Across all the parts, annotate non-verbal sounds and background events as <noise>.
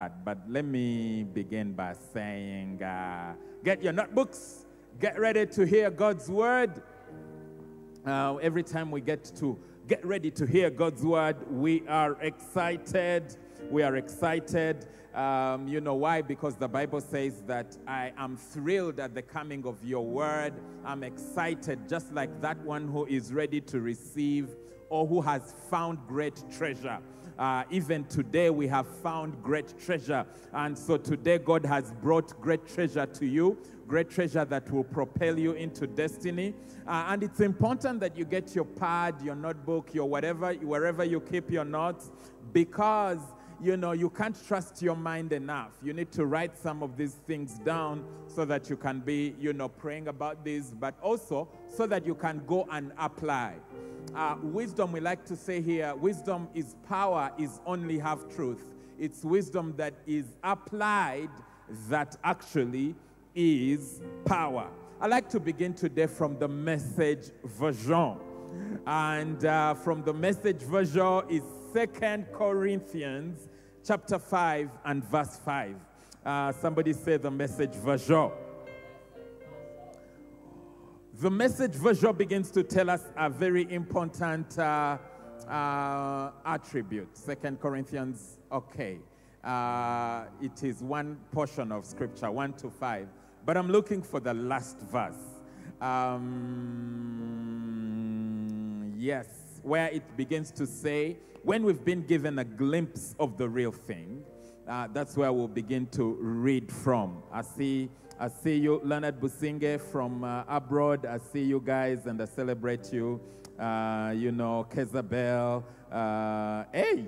But let me begin by saying uh, get your notebooks, get ready to hear God's word. Uh, every time we get to get ready to hear God's word, we are excited. We are excited. Um, you know why? Because the Bible says that I am thrilled at the coming of your word. I'm excited, just like that one who is ready to receive or who has found great treasure. Uh, even today, we have found great treasure. And so today, God has brought great treasure to you, great treasure that will propel you into destiny. Uh, and it's important that you get your pad, your notebook, your whatever, wherever you keep your notes, because you know, you can't trust your mind enough. You need to write some of these things down so that you can be, you know, praying about this, but also so that you can go and apply. Uh, wisdom, we like to say here, wisdom is power, is only half truth. It's wisdom that is applied that actually is power. I like to begin today from the message version. And uh, from the message version is Second Corinthians chapter 5 and verse 5. Uh, somebody say the message version. The message version begins to tell us a very important uh, uh, attribute. Second Corinthians, okay. Uh, it is one portion of scripture, 1 to 5. But I'm looking for the last verse. Um, yes, where it begins to say, when we've been given a glimpse of the real thing, uh, that's where we'll begin to read from. I see, I see you, Leonard Businge from uh, abroad. I see you guys and I celebrate you. Uh, you know, Kezabel. Uh, hey,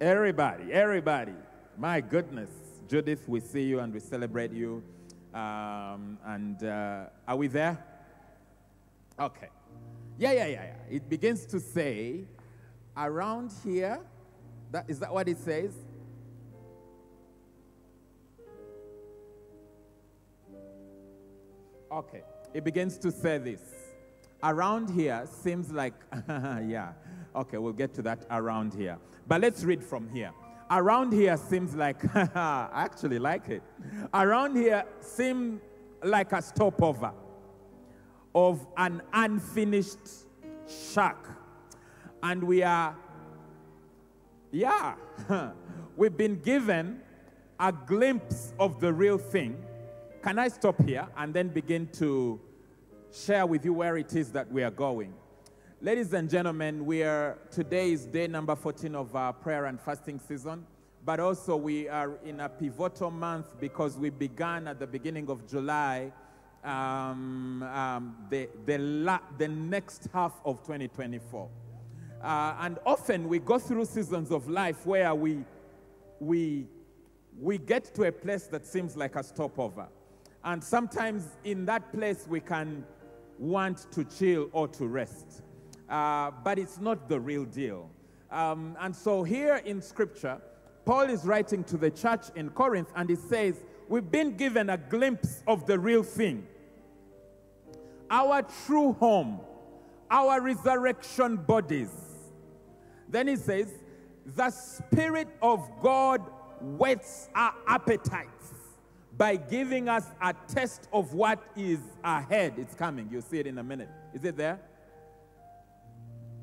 everybody, everybody. My goodness. Judith, we see you and we celebrate you. Um, and uh, are we there? Okay. Yeah, yeah, yeah, yeah. It begins to say, around here, that, is that what it says? Okay. It begins to say this. Around here seems like, <laughs> yeah. Okay, we'll get to that around here. But let's read from here. Around here seems like, <laughs> I actually like it. Around here seems like a stopover of an unfinished shack. And we are, yeah, <laughs> we've been given a glimpse of the real thing. Can I stop here and then begin to share with you where it is that we are going? Ladies and gentlemen, we are today is day number 14 of our prayer and fasting season, but also we are in a pivotal month because we began at the beginning of July um, um, the, the, la- the next half of 2024. Uh, and often we go through seasons of life where we, we, we get to a place that seems like a stopover. And sometimes in that place we can want to chill or to rest. Uh, but it's not the real deal. Um, and so here in Scripture, Paul is writing to the church in Corinth and he says, We've been given a glimpse of the real thing. Our true home, our resurrection bodies. Then he says, The Spirit of God whets our appetites by giving us a test of what is ahead. It's coming. You'll see it in a minute. Is it there?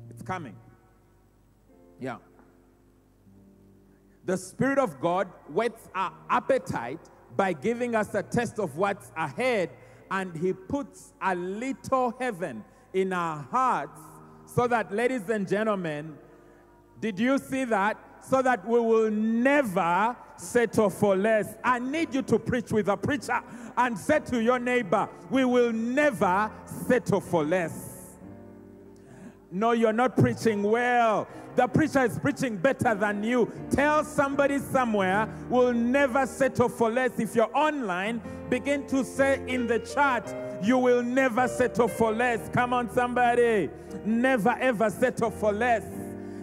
It's coming. Yeah. The Spirit of God whets our appetite by giving us a test of what's ahead, and He puts a little heaven in our hearts so that, ladies and gentlemen, did you see that? So that we will never settle for less. I need you to preach with a preacher and say to your neighbor, We will never settle for less. No, you're not preaching well. The preacher is preaching better than you. Tell somebody somewhere, we'll never settle for less. If you're online, begin to say in the chat, you will never settle for less. Come on, somebody. Never ever settle for less.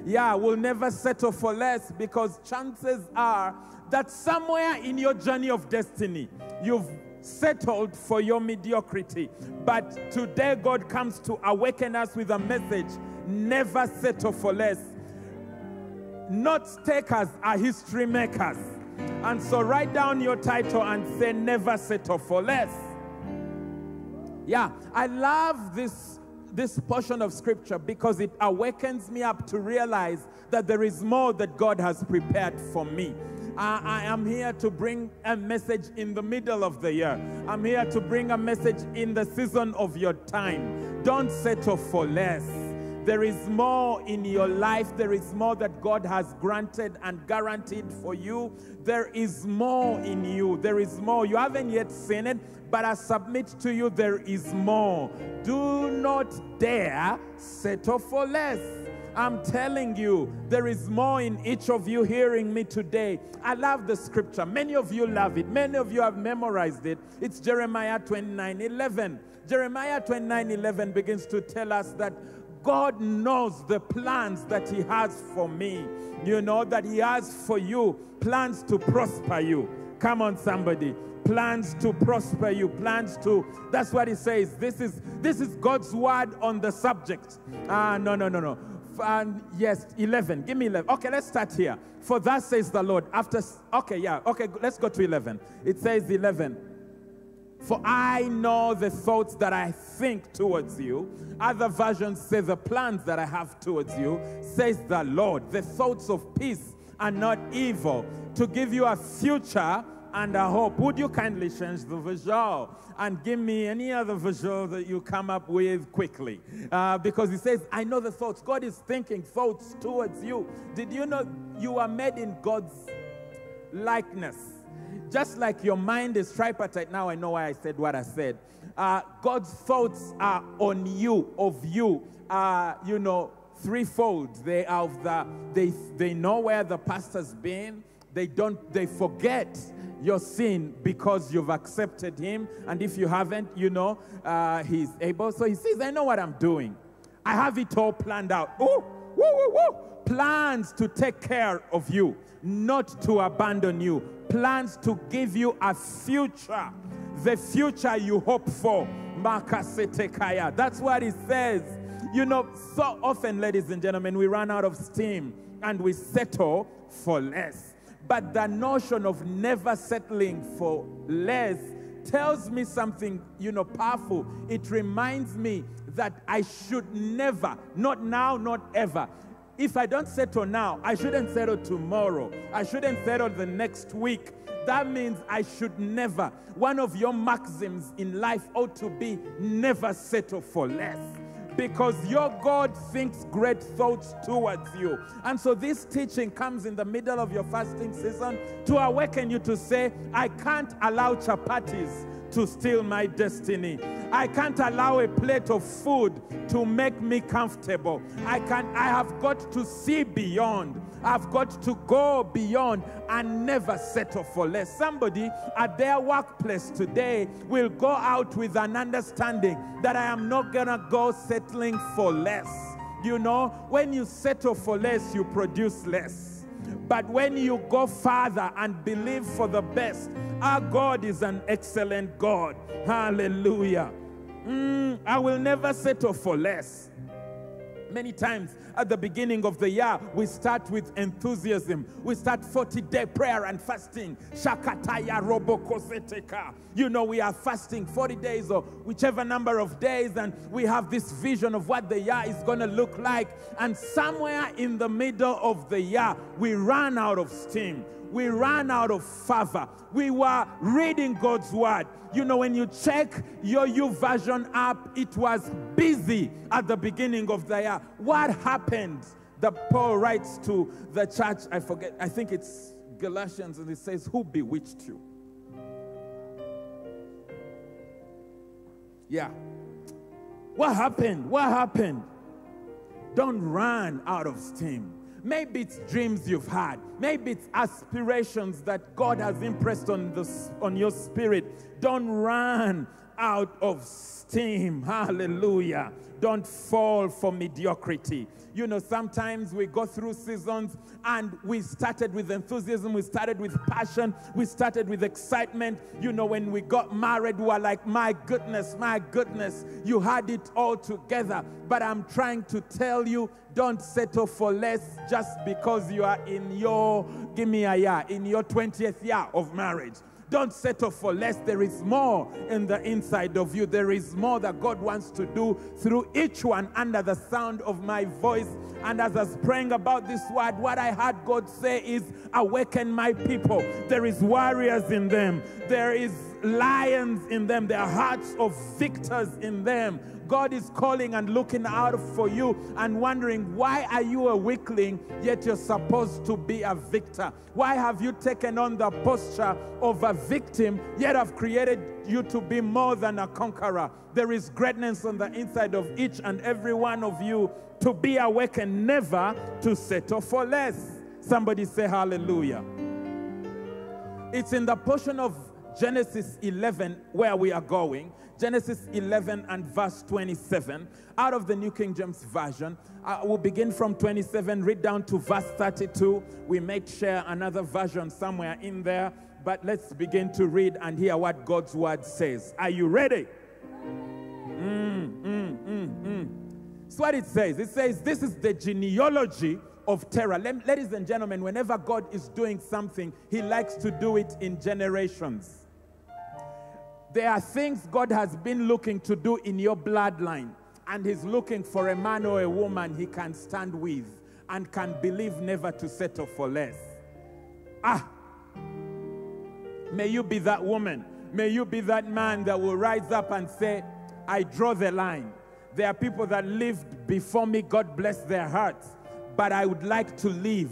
Yeah, we'll never settle for less because chances are that somewhere in your journey of destiny, you've settled for your mediocrity. But today, God comes to awaken us with a message never settle for less. Not takers are history makers. And so write down your title and say, Never settle for less. Yeah, I love this, this portion of scripture because it awakens me up to realize that there is more that God has prepared for me. Uh, I am here to bring a message in the middle of the year. I'm here to bring a message in the season of your time. Don't settle for less. There is more in your life. There is more that God has granted and guaranteed for you. There is more in you. There is more. You haven't yet seen it, but I submit to you there is more. Do not dare settle for less. I'm telling you, there is more in each of you hearing me today. I love the scripture. Many of you love it. Many of you have memorized it. It's Jeremiah 29 11. Jeremiah 29 11 begins to tell us that God knows the plans that He has for me. You know, that He has for you plans to prosper you. Come on, somebody. Plans to prosper you, plans to. That's what He says. This is this is God's word on the subject. Ah, no, no, no, no and yes, 11. Give me 11. Okay, let's start here. For thus says the Lord. After, okay, yeah, okay, let's go to 11. It says 11. For I know the thoughts that I think towards you. Other versions say the plans that I have towards you, says the Lord. The thoughts of peace and not evil, to give you a future and a hope. Would you kindly change the visual and give me any other visual that you come up with quickly? Uh, because he says, I know the thoughts. God is thinking thoughts towards you. Did you know you are made in God's likeness? Just like your mind is tripartite. Now I know why I said what I said. Uh, God's thoughts are on you, of you. Uh, you know, threefold. They are of the they they know where the pastor's been. They don't they forget your sin because you've accepted him. And if you haven't, you know, uh, he's able. So he says, I know what I'm doing. I have it all planned out. Ooh, woo, woo, woo. Plans to take care of you, not to abandon you. Plans to give you a future, the future you hope for. That's what he says. You know, so often, ladies and gentlemen, we run out of steam and we settle for less. But the notion of never settling for less tells me something, you know, powerful. It reminds me that I should never, not now, not ever. If I don't settle now, I shouldn't settle tomorrow. I shouldn't settle the next week. That means I should never. One of your maxims in life ought to be never settle for less because your God thinks great thoughts towards you. And so this teaching comes in the middle of your fasting season to awaken you to say, I can't allow chapatis to steal my destiny. I can't allow a plate of food to make me comfortable. I can I have got to see beyond. I've got to go beyond and never settle for less. Somebody at their workplace today will go out with an understanding that I am not going to go settling for less. You know, when you settle for less, you produce less. But when you go farther and believe for the best, our God is an excellent God. Hallelujah. Mm, I will never settle for less. Many times at the beginning of the year, we start with enthusiasm. We start 40 day prayer and fasting. Shakataya. You know, we are fasting 40 days or whichever number of days, and we have this vision of what the year is going to look like. And somewhere in the middle of the year, we run out of steam we ran out of favor. We were reading God's word. You know, when you check your YouVersion app, it was busy at the beginning of the year. What happened? The Paul writes to the church, I forget, I think it's Galatians, and it says, Who bewitched you? Yeah. What happened? What happened? Don't run out of steam. Maybe it's dreams you've had. Maybe it's aspirations that God has impressed on, the, on your spirit. Don't run out of steam. Hallelujah. Don't fall for mediocrity. You know, sometimes we go through seasons and we started with enthusiasm, we started with passion, we started with excitement. You know, when we got married, we were like, my goodness, my goodness, you had it all together. But I'm trying to tell you, don't settle for less just because you are in your, give me a year, in your 20th year of marriage. Don't settle for less. There is more in the inside of you. There is more that God wants to do through each one under the sound of my voice. And as I was praying about this word, what I heard God say is, Awaken my people. There is warriors in them, there is lions in them, there are hearts of victors in them. God is calling and looking out for you and wondering, why are you a weakling yet you're supposed to be a victor? Why have you taken on the posture of a victim yet I've created you to be more than a conqueror? There is greatness on the inside of each and every one of you to be awakened, never to settle for less. Somebody say hallelujah. It's in the portion of Genesis 11 where we are going. Genesis 11 and verse 27 out of the New King James Version. Uh, we'll begin from 27, read down to verse 32. We may share another version somewhere in there, but let's begin to read and hear what God's word says. Are you ready? Mm, mm, mm, mm. That's what it says. It says, This is the genealogy of Terah. Ladies and gentlemen, whenever God is doing something, He likes to do it in generations. There are things God has been looking to do in your bloodline, and He's looking for a man or a woman He can stand with and can believe never to settle for less. Ah, may you be that woman. May you be that man that will rise up and say, I draw the line. There are people that lived before me, God bless their hearts, but I would like to live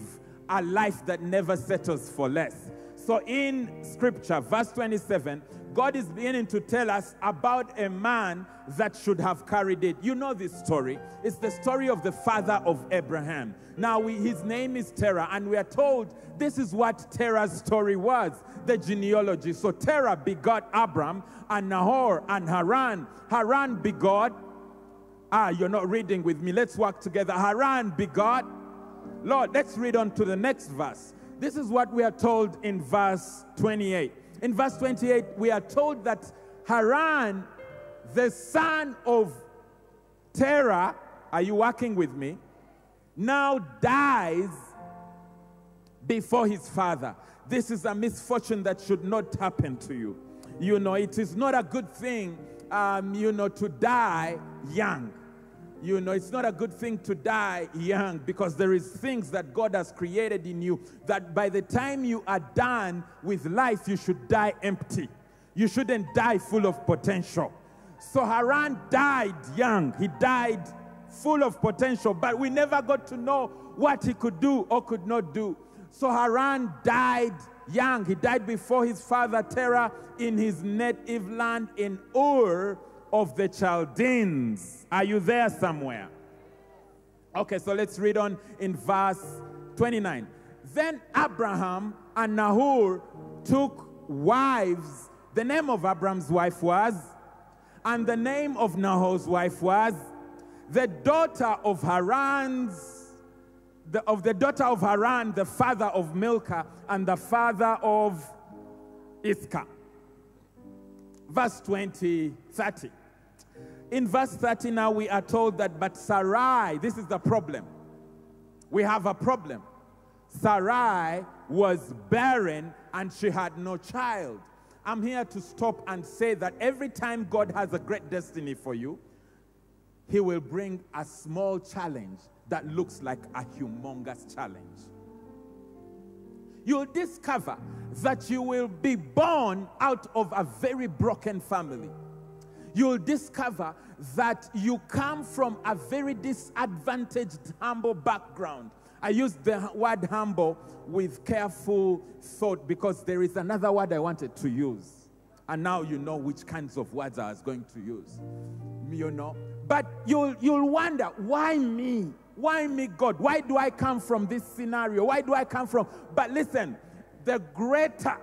a life that never settles for less. So in scripture, verse 27, God is beginning to tell us about a man that should have carried it. You know this story. It's the story of the father of Abraham. Now, we, his name is Terah, and we are told this is what Terah's story was the genealogy. So, Terah begot Abram and Nahor and Haran. Haran begot, ah, you're not reading with me. Let's work together. Haran begot, Lord, let's read on to the next verse. This is what we are told in verse 28. In verse 28, we are told that Haran, the son of Terah, are you working with me? Now dies before his father. This is a misfortune that should not happen to you. You know, it is not a good thing, um, you know, to die young. You know, it's not a good thing to die young because there is things that God has created in you that by the time you are done with life, you should die empty. You shouldn't die full of potential. So Haran died young. He died full of potential, but we never got to know what he could do or could not do. So Haran died young. He died before his father Terah in his native land in Ur of the Chaldeans. Are you there somewhere? Okay, so let's read on in verse 29. Then Abraham and Nahor took wives. The name of Abraham's wife was, and the name of Nahor's wife was, the daughter of Haran's, the, of the daughter of Haran, the father of Milcah, and the father of Iscah. Verse 20, 30. In verse 30 now we are told that, but Sarai, this is the problem. We have a problem. Sarai was barren and she had no child. I'm here to stop and say that every time God has a great destiny for you, He will bring a small challenge that looks like a humongous challenge. You'll discover that you will be born out of a very broken family you'll discover that you come from a very disadvantaged, humble background. I use the word humble with careful thought because there is another word I wanted to use. And now you know which kinds of words I was going to use. You know? But you'll, you'll wonder, why me? Why me, God? Why do I come from this scenario? Why do I come from? But listen, the greater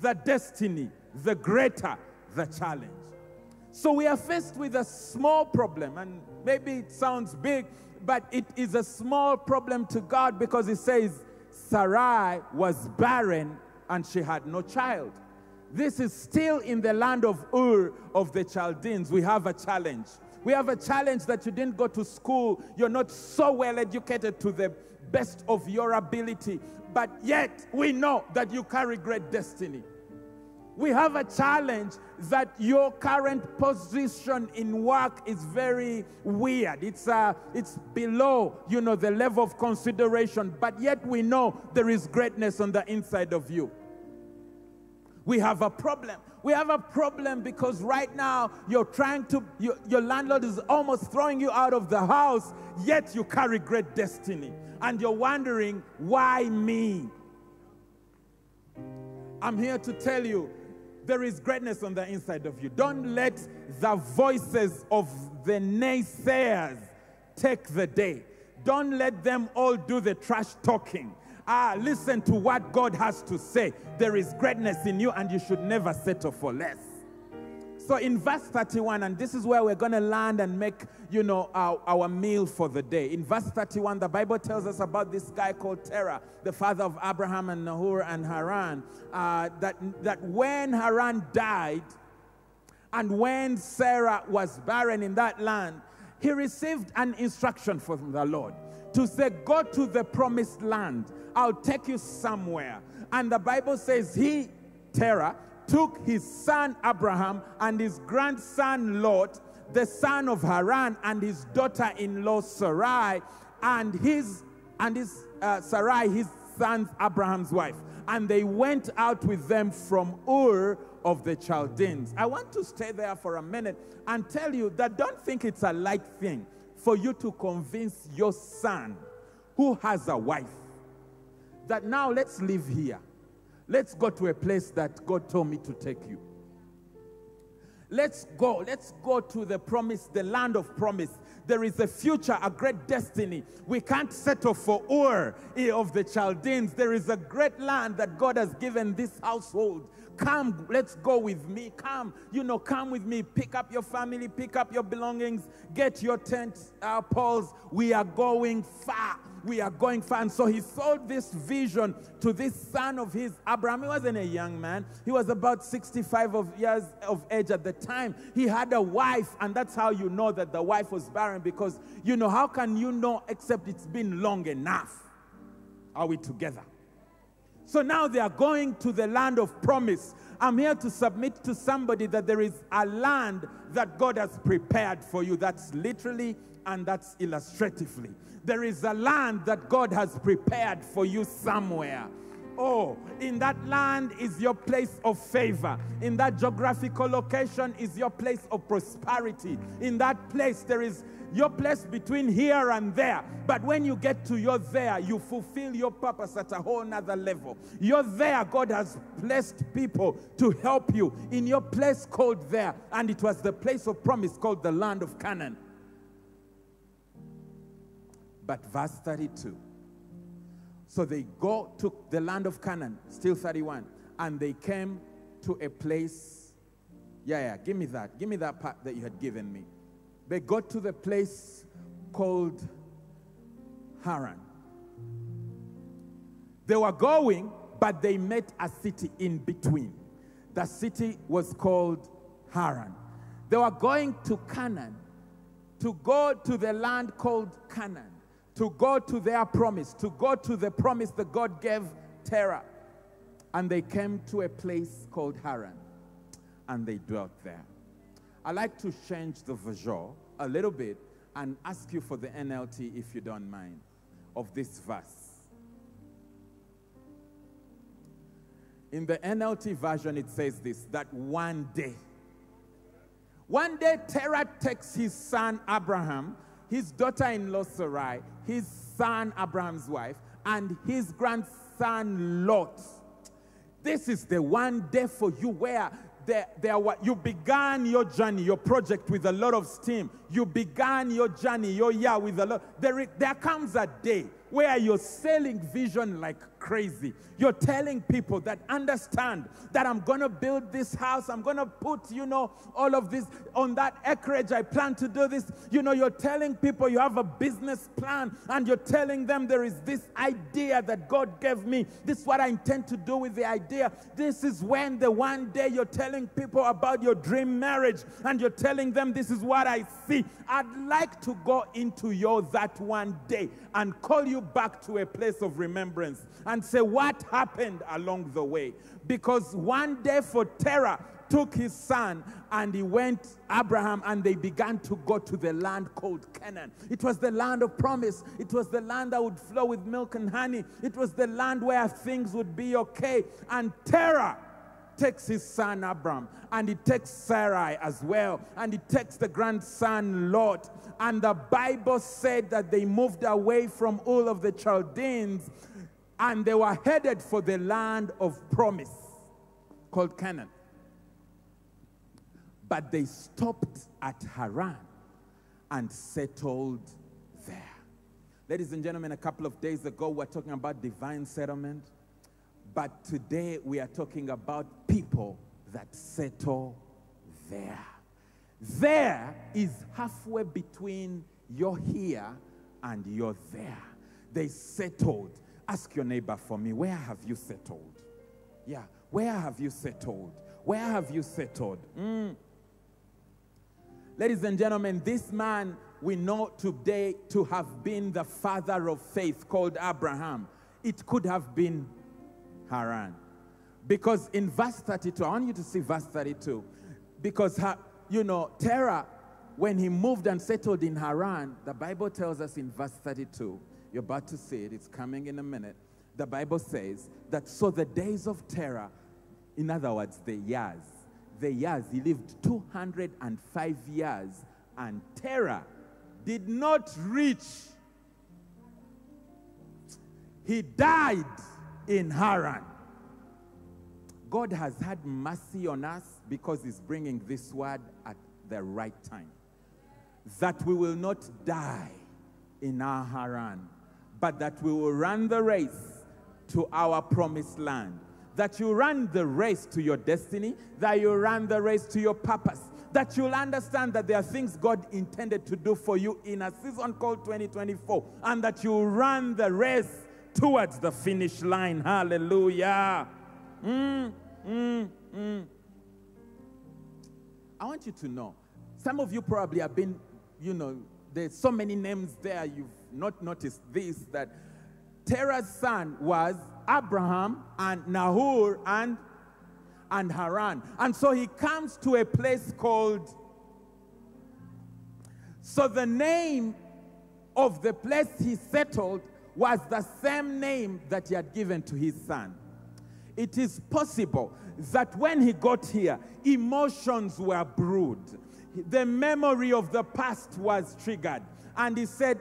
the destiny, the greater the challenge. So we are faced with a small problem, and maybe it sounds big, but it is a small problem to God because He says Sarai was barren and she had no child. This is still in the land of Ur of the Chaldeans. We have a challenge. We have a challenge that you didn't go to school, you're not so well educated to the best of your ability, but yet we know that you carry great destiny. We have a challenge that your current position in work is very weird. It's, uh, it's below, you know, the level of consideration, but yet we know there is greatness on the inside of you. We have a problem. We have a problem because right now you're trying to, you, your landlord is almost throwing you out of the house, yet you carry great destiny. And you're wondering, why me? I'm here to tell you there is greatness on the inside of you. Don't let the voices of the naysayers take the day. Don't let them all do the trash talking. Ah, listen to what God has to say. There is greatness in you, and you should never settle for less. So in verse 31, and this is where we're going to land and make, you know, our, our meal for the day. In verse 31, the Bible tells us about this guy called Terah, the father of Abraham and Nahor and Haran, uh, that, that when Haran died and when Sarah was barren in that land, he received an instruction from the Lord to say, Go to the promised land. I'll take you somewhere. And the Bible says he, Terah, took his son Abraham and his grandson Lot, the son of Haran, and his daughter-in-law Sarai, and his and his uh, Sarai, his son Abraham's wife, and they went out with them from Ur of the Chaldeans. I want to stay there for a minute and tell you that don't think it's a light thing for you to convince your son who has a wife that now let's live here Let's go to a place that God told me to take you. Let's go. Let's go to the promise, the land of promise. There is a future, a great destiny. We can't settle for Ur of the Chaldeans. There is a great land that God has given this household. Come, let's go with me. Come, you know, come with me. Pick up your family, pick up your belongings, get your tent uh, poles. We are going far we are going far. And so he sold this vision to this son of his, Abraham. He wasn't a young man. He was about 65 of years of age at the time. He had a wife, and that's how you know that the wife was barren because, you know, how can you know except it's been long enough? Are we together? So now they are going to the land of promise. I'm here to submit to somebody that there is a land that God has prepared for you. That's literally and that's illustratively. There is a land that God has prepared for you somewhere. Oh, in that land is your place of favor. In that geographical location is your place of prosperity. In that place, there is your place between here and there. But when you get to your there, you fulfill your purpose at a whole nother level. You're there, God has blessed people to help you in your place called there. And it was the place of promise called the land of Canaan. But verse 32. So they go to the land of Canaan, still 31, and they came to a place. Yeah, yeah, give me that. Give me that part that you had given me. They got to the place called Haran. They were going, but they met a city in between. The city was called Haran. They were going to Canaan to go to the land called Canaan to go to their promise, to go to the promise that God gave Terah. And they came to a place called Haran, and they dwelt there. I'd like to change the visual a little bit and ask you for the NLT, if you don't mind, of this verse. In the NLT version, it says this that one day, one day Terah takes his son Abraham his daughter in law Sarai, his son Abraham's wife, and his grandson Lot. This is the one day for you where there, there were, you began your journey, your project with a lot of steam. You began your journey, your year with a lot. There, there comes a day where you're selling vision like crazy. You're telling people that understand that I'm going to build this house. I'm going to put, you know, all of this on that acreage. I plan to do this. You know, you're telling people you have a business plan and you're telling them there is this idea that God gave me. This is what I intend to do with the idea. This is when the one day you're telling people about your dream marriage and you're telling them this is what I see. I'd like to go into your that one day and call you back to a place of remembrance and say what happened along the way. Because one day for Terah took his son and he went, Abraham, and they began to go to the land called Canaan. It was the land of promise. It was the land that would flow with milk and honey. It was the land where things would be okay. And Terah takes his son Abram and he takes Sarai as well and he takes the grandson Lot and the Bible said that they moved away from Ur of the Chaldeans and they were headed for the land of promise called Canaan. But they stopped at Haran and settled there. Ladies and gentlemen, a couple of days ago, we were talking about divine settlement. But today, we are talking about people that settle there. There is halfway between you're here and you're there. They settled. Ask your neighbor for me, where have you settled? Yeah, where have you settled? Where have you settled? Mm. Ladies and gentlemen, this man we know today to have been the father of faith called Abraham. It could have been Haran. Because in verse 32, I want you to see verse 32. Because, you know, Terah, when he moved and settled in Haran, the Bible tells us in verse 32, you're about to see it, it's coming in a minute. The Bible says that so the days of Terah, in other words, the years, the years, he lived 205 years, and Terah did not reach. He died in Haran. God has had mercy on us because He's bringing this word at the right time. That we will not die in our Haran, but that we will run the race to our promised land. That you run the race to your destiny, that you run the race to your purpose, that you'll understand that there are things God intended to do for you in a season called 2024, and that you run the race towards the finish line. Hallelujah. Mm, mm, mm. I want you to know, some of you probably have been, you know, there's so many names there, you've not noticed this, that Terah's son was Abraham and Nahor and, and Haran. And so he comes to a place called, so the name of the place he settled was the same name that he had given to his son. It is possible that when he got here, emotions were brewed. The memory of the past was triggered. And he said,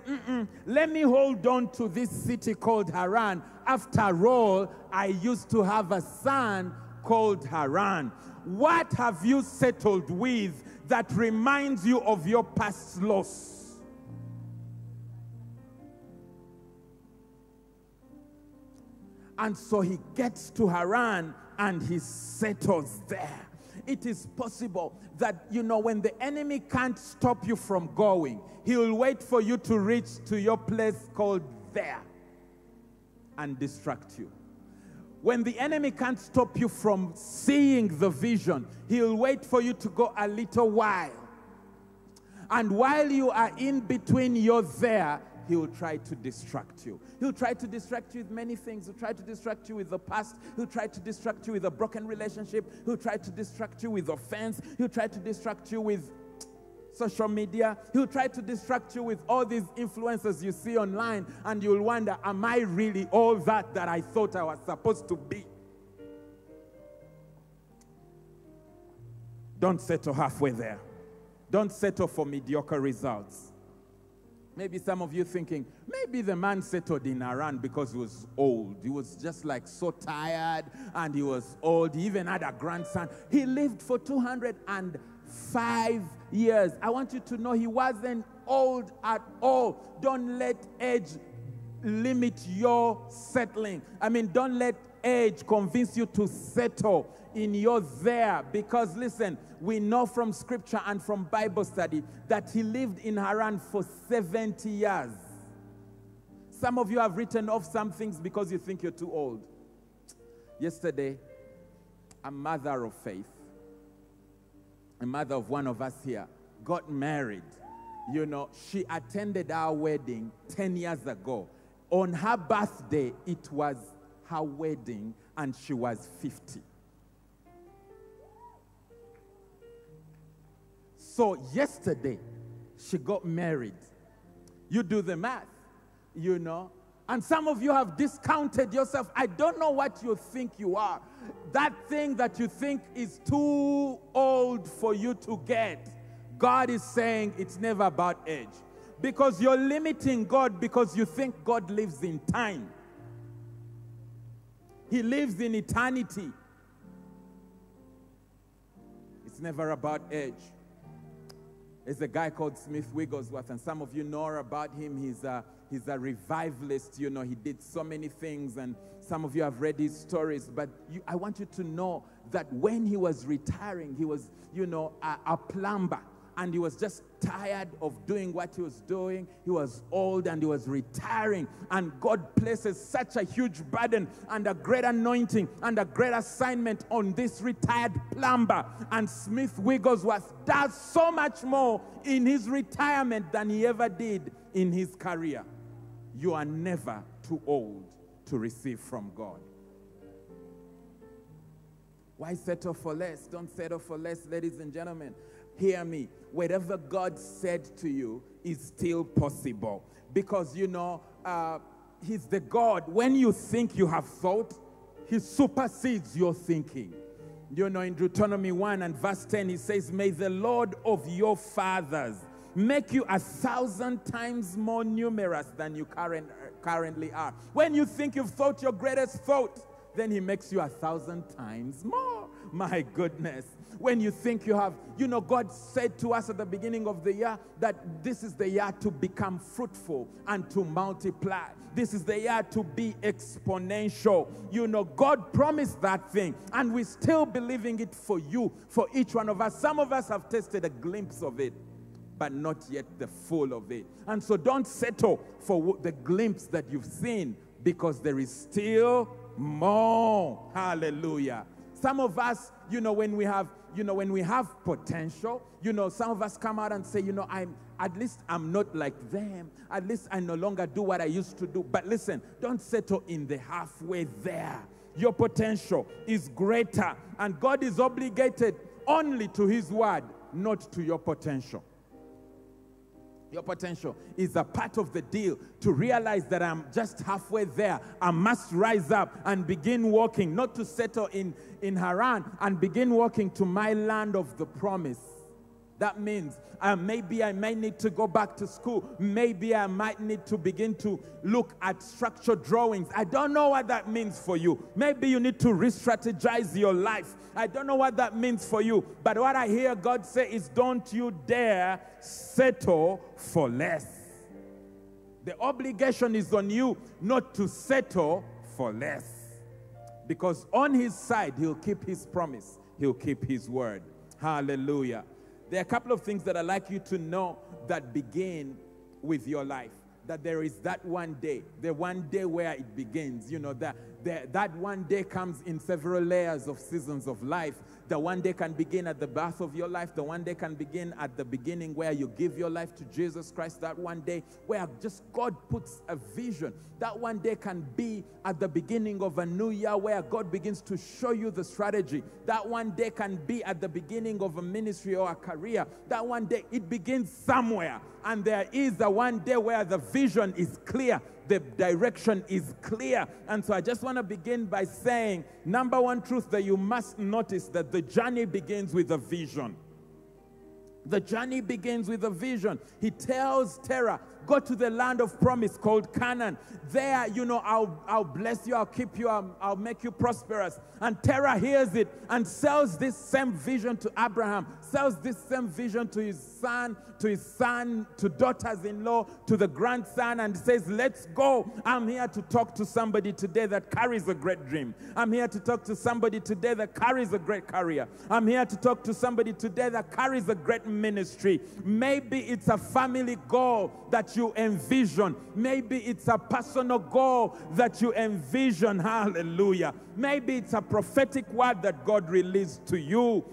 Let me hold on to this city called Haran. After all, I used to have a son called Haran. What have you settled with that reminds you of your past loss? And so he gets to Haran and he settles there. It is possible that, you know, when the enemy can't stop you from going, he will wait for you to reach to your place called there and distract you. When the enemy can't stop you from seeing the vision, he'll wait for you to go a little while. And while you are in between, you're there, he will try to distract you. He'll try to distract you with many things. He'll try to distract you with the past. He'll try to distract you with a broken relationship. He'll try to distract you with offense. He'll try to distract you with social media. He'll try to distract you with all these influences you see online, and you'll wonder, Am I really all that that I thought I was supposed to be? Don't settle halfway there. Don't settle for mediocre results. Maybe some of you thinking, maybe the man settled in Haran because he was old. He was just like so tired and he was old. He even had a grandson. He lived for 205 years. I want you to know he wasn't old at all. Don't let age limit your settling. I mean, don't let age convince you to settle in your there because listen, we know from scripture and from Bible study that he lived in Haran for 70 years. Some of you have written off some things because you think you're too old. Yesterday, a mother of faith, a mother of one of us here, got married. You know, she attended our wedding 10 years ago. On her birthday, it was her wedding, and she was 50. So, yesterday, she got married. You do the math you know. And some of you have discounted yourself. I don't know what you think you are. That thing that you think is too old for you to get, God is saying it's never about age. Because you're limiting God because you think God lives in time. He lives in eternity. It's never about age. There's a guy called Smith Wigglesworth, and some of you know about him. He's a He's a revivalist, you know, he did so many things, and some of you have read his stories. But you, I want you to know that when he was retiring, he was, you know, a, a plumber and he was just tired of doing what he was doing. He was old and he was retiring. And God places such a huge burden and a great anointing and a great assignment on this retired plumber. And Smith Wigglesworth does so much more in his retirement than he ever did in his career. You are never too old to receive from God. Why settle for less? Don't settle for less, ladies and gentlemen. Hear me. Whatever God said to you is still possible. Because, you know, uh, He's the God. When you think you have thought, He supersedes your thinking. You know, in Deuteronomy 1 and verse 10, He says, May the Lord of your fathers make you a thousand times more numerous than you current, currently are. When you think you've thought your greatest thought, then he makes you a thousand times more. My goodness. When you think you have, you know, God said to us at the beginning of the year that this is the year to become fruitful and to multiply. This is the year to be exponential. You know, God promised that thing, and we're still believing it for you, for each one of us. Some of us have tasted a glimpse of it but not yet the full of it. And so don't settle for the glimpse that you've seen because there is still more. Hallelujah. Some of us, you know, when we have, you know, when we have potential, you know, some of us come out and say, you know, I'm at least I'm not like them. At least I no longer do what I used to do. But listen, don't settle in the halfway there. Your potential is greater, and God is obligated only to His word, not to your potential. Your potential is a part of the deal to realize that I'm just halfway there. I must rise up and begin walking, not to settle in, in Haran and begin walking to my land of the promise. That means uh, maybe I might need to go back to school. Maybe I might need to begin to look at structured drawings. I don't know what that means for you. Maybe you need to re strategize your life. I don't know what that means for you. But what I hear God say is don't you dare settle for less. The obligation is on you not to settle for less. Because on his side, he'll keep his promise, he'll keep his word. Hallelujah. There are a couple of things that I'd like you to know that begin with your life. That there is that one day, the one day where it begins. You know, that, that, that one day comes in several layers of seasons of life. The one day can begin at the birth of your life. The one day can begin at the beginning where you give your life to Jesus Christ. That one day where just God puts a vision. That one day can be at the beginning of a new year where God begins to show you the strategy. That one day can be at the beginning of a ministry or a career. That one day it begins somewhere. And there is a one day where the vision is clear the direction is clear. And so I just want to begin by saying number one truth that you must notice that the journey begins with a vision. The journey begins with a vision. He tells Terah, Go to the land of promise called Canaan. There, you know, I'll, I'll bless you, I'll keep you, I'll, I'll make you prosperous. And Terah hears it and sells this same vision to Abraham, sells this same vision to his son, to his son, to daughters in law, to the grandson, and says, Let's go. I'm here to talk to somebody today that carries a great dream. I'm here to talk to somebody today that carries a great career. I'm here to talk to somebody today that carries a great ministry. Maybe it's a family goal that you envision. Maybe it's a personal goal that you envision. Hallelujah. Maybe it's a prophetic word that God released to you.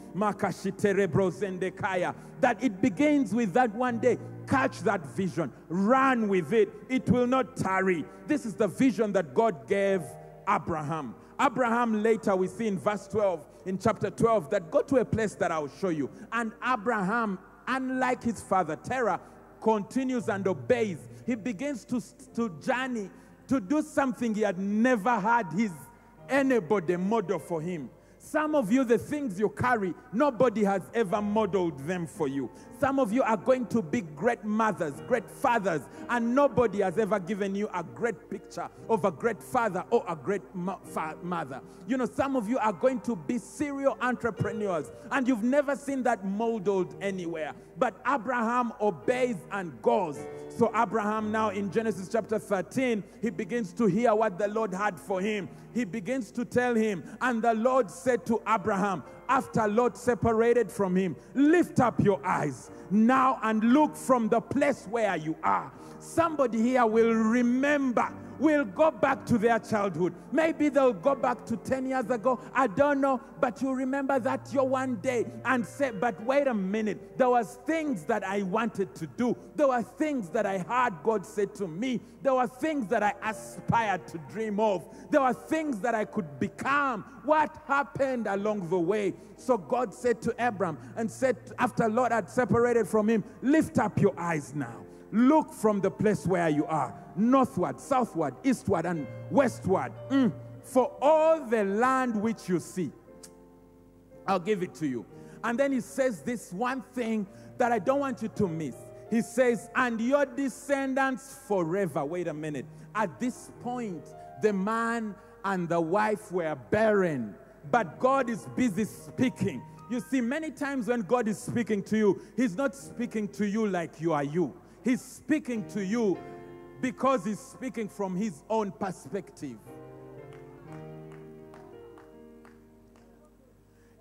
That it begins with that one day. Catch that vision, run with it. It will not tarry. This is the vision that God gave Abraham. Abraham later, we see in verse 12, in chapter 12, that go to a place that I'll show you. And Abraham, unlike his father Terah, continues and obeys. He begins to, to journey to do something he had never had his anybody model for him. Some of you, the things you carry, nobody has ever modeled them for you. Some of you are going to be great mothers, great fathers, and nobody has ever given you a great picture of a great father or a great mother. You know, some of you are going to be serial entrepreneurs, and you've never seen that modeled anywhere. But Abraham obeys and goes. So, Abraham now in Genesis chapter 13, he begins to hear what the Lord had for him. He begins to tell him, and the Lord said to Abraham, after Lot separated from him, Lift up your eyes now and look from the place where you are. Somebody here will remember will go back to their childhood. Maybe they'll go back to 10 years ago. I don't know. But you remember that your one day and say, but wait a minute. There was things that I wanted to do. There were things that I heard God say to me. There were things that I aspired to dream of. There were things that I could become. What happened along the way? So God said to Abram and said, after Lot had separated from him, lift up your eyes now. Look from the place where you are northward, southward, eastward, and westward. Mm. For all the land which you see, I'll give it to you. And then he says this one thing that I don't want you to miss. He says, and your descendants forever. Wait a minute. At this point, the man and the wife were barren, but God is busy speaking. You see, many times when God is speaking to you, He's not speaking to you like you are you. He's speaking to you because he's speaking from his own perspective.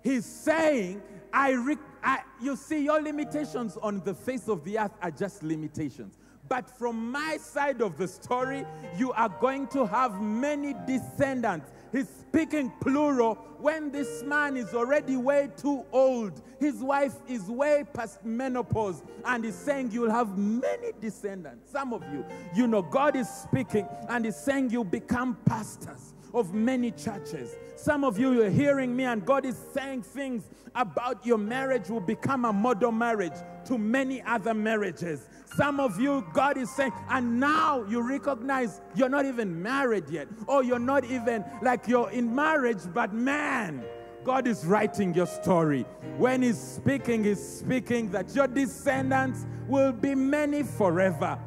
He's saying, I, I, you see, your limitations on the face of the earth are just limitations. But from my side of the story, you are going to have many descendants. He's speaking plural when this man is already way too old. His wife is way past menopause, and he's saying you'll have many descendants. Some of you, you know, God is speaking and he's saying you'll become pastors of many churches. Some of you, you're hearing me, and God is saying things about your marriage will become a model marriage to many other marriages. Some of you, God is saying, and now you recognize you're not even married yet, or you're not even like you're in marriage, but man, God is writing your story. When He's speaking, He's speaking that your descendants will be many forever.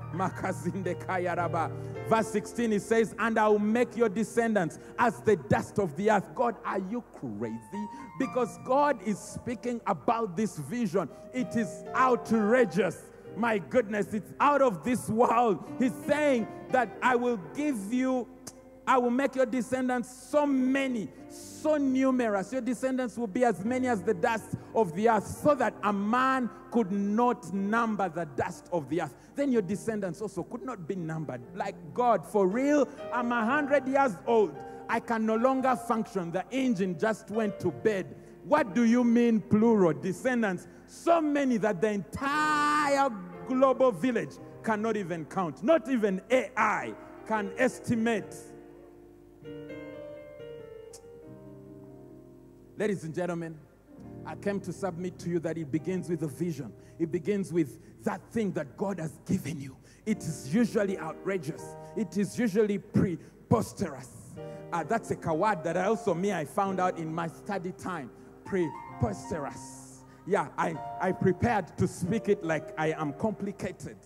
Verse 16, He says, And I will make your descendants as the dust of the earth. God, are you crazy? Because God is speaking about this vision. It is outrageous. My goodness, it's out of this world. He's saying that I will give you, I will make your descendants so many, so numerous. Your descendants will be as many as the dust of the earth, so that a man could not number the dust of the earth. Then your descendants also could not be numbered. Like God, for real, I'm a hundred years old. I can no longer function. The engine just went to bed. What do you mean, plural? Descendants so many that the entire global village cannot even count. Not even AI can estimate. Ladies and gentlemen, I came to submit to you that it begins with a vision. It begins with that thing that God has given you. It is usually outrageous. It is usually preposterous. Uh, that's a word that I also me I found out in my study time. Preposterous Yeah, I, I prepared to speak it like I am complicated.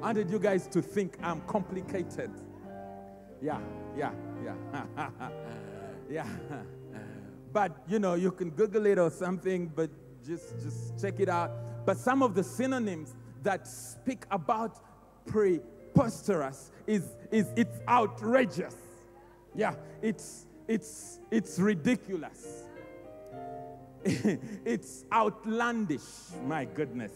I wanted you guys to think I'm complicated. Yeah, yeah, yeah. <laughs> yeah. But you know, you can Google it or something, but just just check it out. But some of the synonyms that speak about preposterous is is it's outrageous. Yeah, it's it's it's ridiculous. <laughs> it's outlandish. My goodness.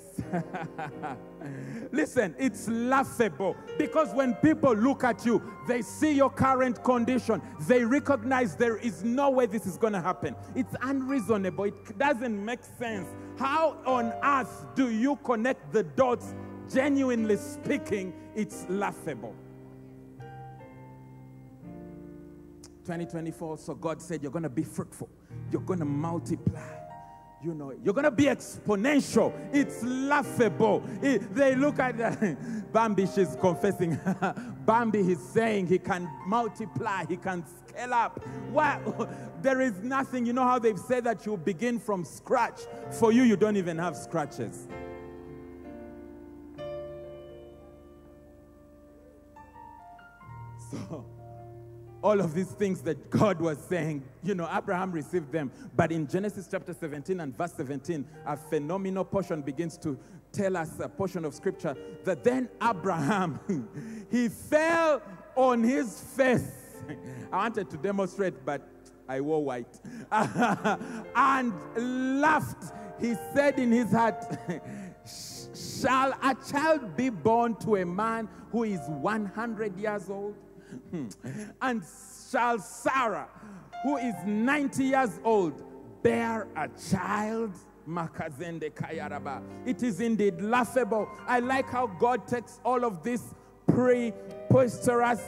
<laughs> Listen, it's laughable because when people look at you, they see your current condition, they recognize there is no way this is going to happen. It's unreasonable, it doesn't make sense. How on earth do you connect the dots? Genuinely speaking, it's laughable. 2024, so God said, You're going to be fruitful, you're going to multiply you know, you're going to be exponential. It's laughable. It, they look at uh, <laughs> Bambi, she's confessing. <laughs> Bambi is saying he can multiply, he can scale up. Well, <laughs> there is nothing. You know how they've said that you begin from scratch? For you, you don't even have scratches. So, all of these things that God was saying, you know, Abraham received them. But in Genesis chapter 17 and verse 17, a phenomenal portion begins to tell us a portion of scripture that then Abraham, <laughs> he fell on his face. <laughs> I wanted to demonstrate, but I wore white. <laughs> and laughed. He said in his heart, Shall a child be born to a man who is 100 years old? Hmm. and shall Sarah, who is 90 years old, bear a child? It is indeed laughable. I like how God takes all of this preposterous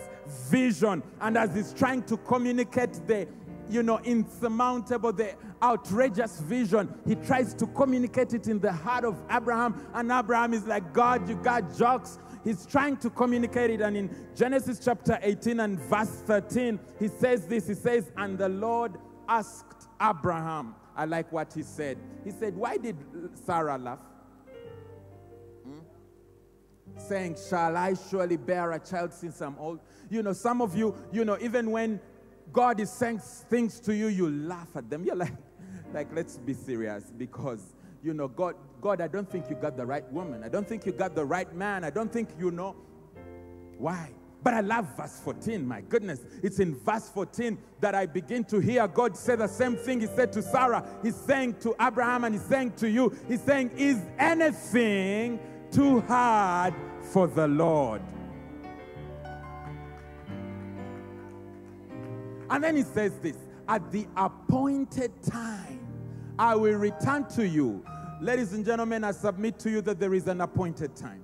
vision and as he's trying to communicate the you know insurmountable the outrageous vision he tries to communicate it in the heart of abraham and abraham is like god you got jokes he's trying to communicate it. And in Genesis chapter 18 and verse 13, he says this He says, And the Lord asked Abraham, I like what he said. He said, Why did Sarah laugh? Hmm? Saying, Shall I surely bear a child since I'm old? You know, some of you, you know, even when God is saying things to you, you laugh at them. You're like, <laughs> like, let's be serious because you know, God, God, I don't think you got the right woman. I don't think you got the right man. I don't think you know. Why? But I love verse 14. My goodness. It's in verse 14 that I begin to hear God say the same thing He said to Sarah. He's saying to Abraham and He's saying to you, He's saying, Is anything too hard for the Lord? And then He says this At the appointed time, I will return to you Ladies and gentlemen, I submit to you that there is an appointed time.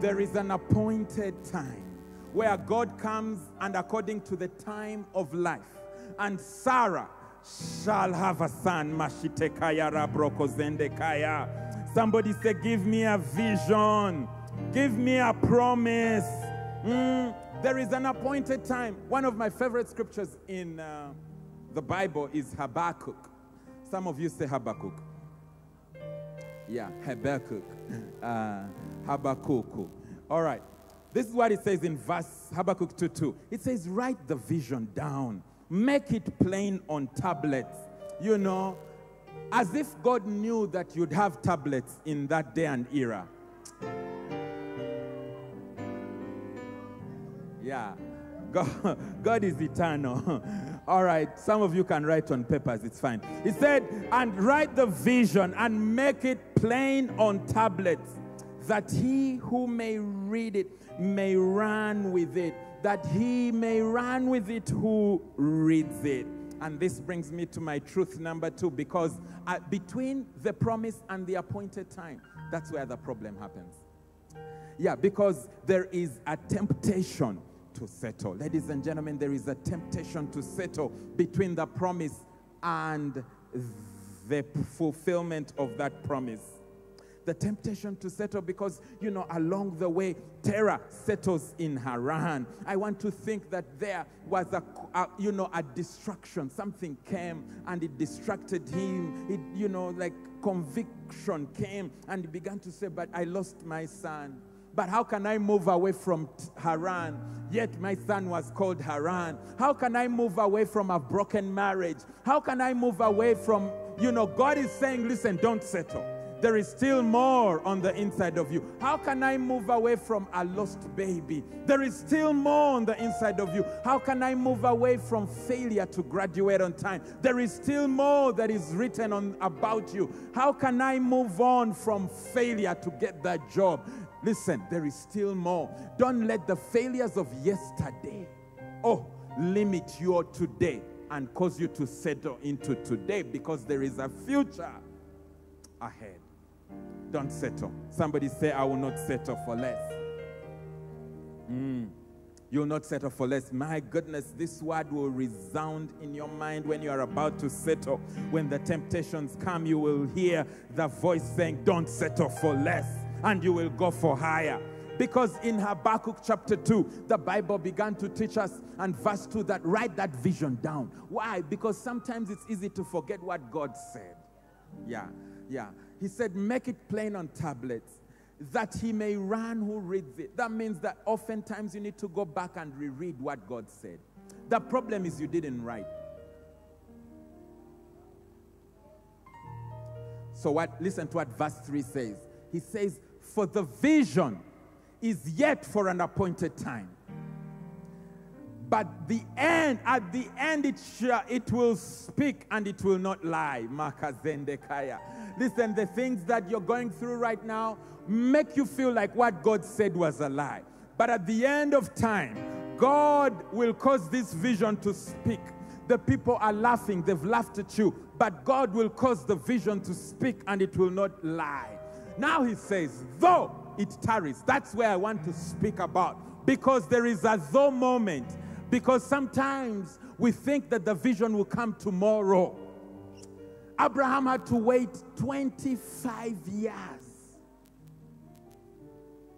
There is an appointed time where God comes and according to the time of life. And Sarah shall have a son. Somebody say, Give me a vision. Give me a promise. Mm, there is an appointed time. One of my favorite scriptures in uh, the Bible is Habakkuk. Some of you say Habakkuk. Yeah, Habakkuk. <clears throat> Uh, Habakkuk. All right. This is what it says in verse Habakkuk 2 2. It says, Write the vision down, make it plain on tablets. You know, as if God knew that you'd have tablets in that day and era. Yeah. <laughs> God, God is eternal. <laughs> All right, some of you can write on papers, it's fine. He said, and write the vision and make it plain on tablets, that he who may read it may run with it, that he may run with it who reads it. And this brings me to my truth number two, because uh, between the promise and the appointed time, that's where the problem happens. Yeah, because there is a temptation to settle. Ladies and gentlemen, there is a temptation to settle between the promise and the fulfillment of that promise. the temptation to settle because, you know, along the way, Terah settles in Haran. I want to think that there was a, a, you know, a distraction. Something came and it distracted him. It, you know, like conviction came and he began to say, But I lost my son. But how can I move away from Haran? Yet my son was called Haran. How can I move away from a broken marriage? How can I move away from, you know, God is saying, listen, don't settle. There is still more on the inside of you. How can I move away from a lost baby? There is still more on the inside of you. How can I move away from failure to graduate on time? There is still more that is written on about you. How can I move on from failure to get that job? Listen, there is still more. Don't let the failures of yesterday, oh, limit your today and cause you to settle into today because there is a future ahead. Don't settle. Somebody say, I will not settle for less. Mm. You'll not settle for less. My goodness, this word will resound in your mind when you are about to settle. When the temptations come, you will hear the voice saying, Don't settle for less and you will go for higher. Because in Habakkuk chapter 2, the Bible began to teach us, and verse 2, that write that vision down. Why? Because sometimes it's easy to forget what God said. Yeah, yeah. He said, make it plain on tablets that he may run who reads it. That means that oftentimes you need to go back and reread what God said. The problem is you didn't write. So what listen to what verse 3 says. He says, for the vision is yet for an appointed time. But the end, at the end, it, shall, it will speak and it will not lie. Makazendekaya. Listen, the things that you're going through right now make you feel like what God said was a lie. But at the end of time, God will cause this vision to speak. The people are laughing, they've laughed at you, but God will cause the vision to speak and it will not lie. Now he says, though it tarries, that's where I want to speak about. Because there is a though moment. Because sometimes we think that the vision will come tomorrow. Abraham had to wait 25 years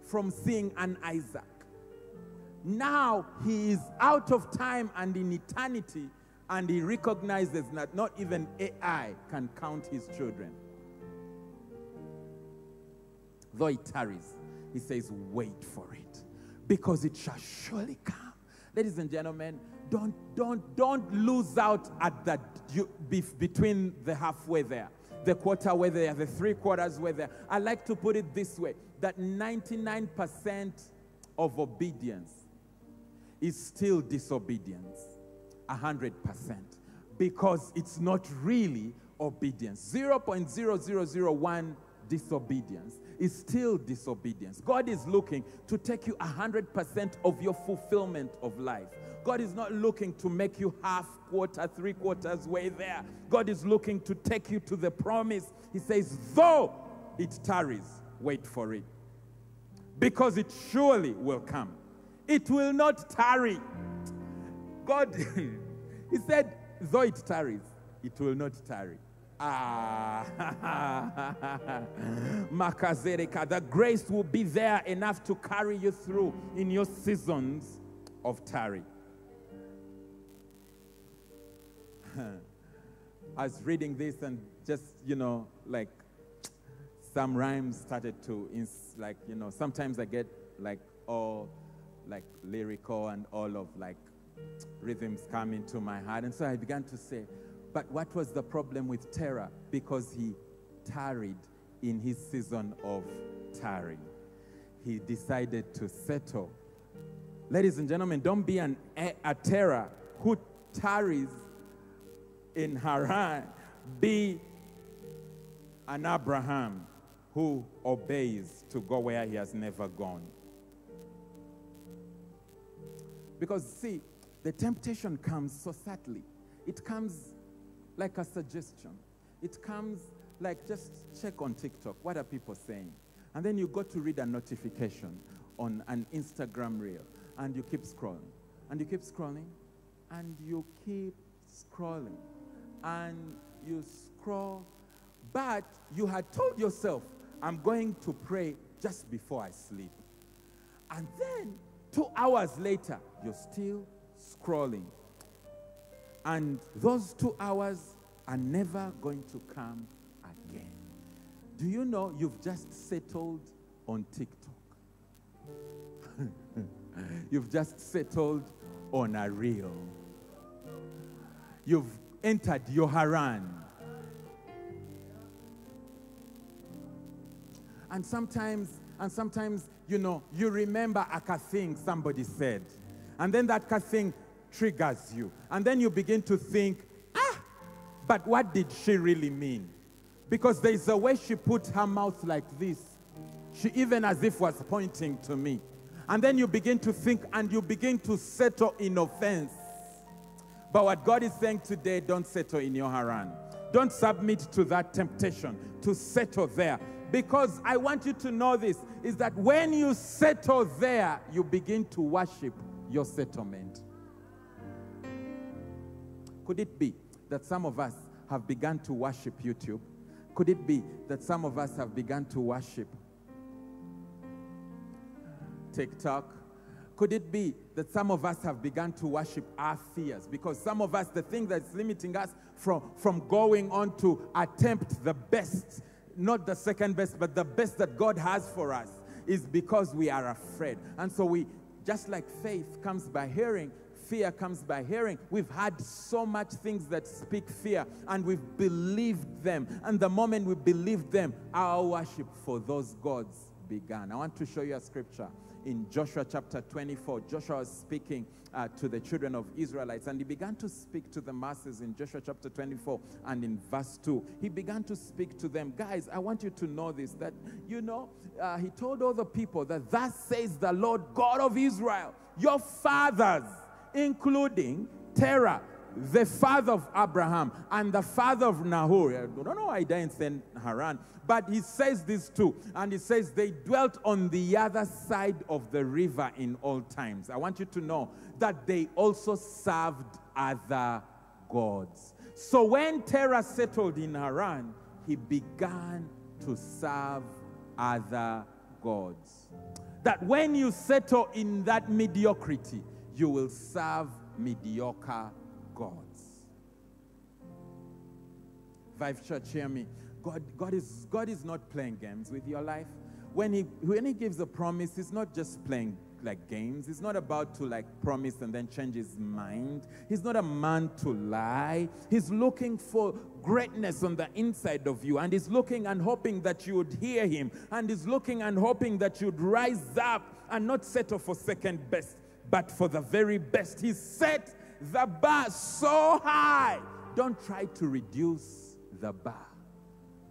from seeing an Isaac. Now he is out of time and in eternity, and he recognizes that not even AI can count his children though it tarries, he says, wait for it, because it shall surely come. Ladies and gentlemen, don't, don't, don't lose out at that between the halfway there, the quarter way there, the three quarters way there. I like to put it this way that 99% of obedience is still disobedience. 100%. Because it's not really obedience. 0.0001 disobedience is still disobedience. God is looking to take you 100% of your fulfillment of life. God is not looking to make you half quarter, three quarters way there. God is looking to take you to the promise. He says, though it tarries, wait for it. Because it surely will come. It will not tarry. God, <laughs> He said, though it tarries, it will not tarry. Ah. <laughs> The grace will be there enough to carry you through in your seasons of tarry. <laughs> I was reading this and just, you know, like some rhymes started to, like, you know, sometimes I get like all like lyrical and all of like rhythms come into my heart. And so I began to say, but what was the problem with Terah? Because he tarried in his season of tarrying. He decided to settle. Ladies and gentlemen, don't be an, a Terah who tarries in Haran. Be an Abraham who obeys to go where he has never gone. Because, see, the temptation comes so subtly. It comes like a suggestion. It comes like just check on TikTok. What are people saying? And then you go to read a notification on an Instagram reel and you keep scrolling. And you keep scrolling and you keep scrolling and you scroll. But you had told yourself, I'm going to pray just before I sleep. And then two hours later, you're still scrolling. And those two hours are never going to come again. Do you know you've just settled on TikTok? <laughs> you've just settled on a reel. You've entered your Haran. And sometimes, and sometimes, you know, you remember a thing somebody said. And then that thing triggers you. And then you begin to think, ah, but what did she really mean? Because there is a way she put her mouth like this. She even as if was pointing to me. And then you begin to think and you begin to settle in offense. But what God is saying today, don't settle in your Haran. Don't submit to that temptation to settle there. Because I want you to know this is that when you settle there, you begin to worship your settlement. Could it be that some of us have begun to worship YouTube? Could it be that some of us have begun to worship TikTok? Could it be that some of us have begun to worship our fears? Because some of us, the thing that's limiting us from, from going on to attempt the best, not the second best, but the best that God has for us, is because we are afraid. And so we, just like faith comes by hearing, fear comes by hearing. We've had so much things that speak fear and we've believed them. And the moment we believed them, our worship for those gods began. I want to show you a scripture in Joshua chapter 24. Joshua was speaking uh, to the children of Israelites and he began to speak to the masses in Joshua chapter 24 and in verse 2. He began to speak to them. Guys, I want you to know this that, you know, uh, he told all the people that thus says the Lord God of Israel, your fathers including Terah, the father of Abraham and the father of Nahor. I don't know why he didn't say Haran, but he says this too. And he says they dwelt on the other side of the river in all times. I want you to know that they also served other gods. So when Terah settled in Haran, he began to serve other gods. That when you settle in that mediocrity, you will serve mediocre gods. Vive Church, hear me. God, God, is, God is not playing games with your life. When he, when he gives a promise, He's not just playing like games. He's not about to like promise and then change his mind. He's not a man to lie. He's looking for greatness on the inside of you and he's looking and hoping that you would hear him and he's looking and hoping that you'd rise up and not settle for second best but for the very best. He set the bar so high. Don't try to reduce the bar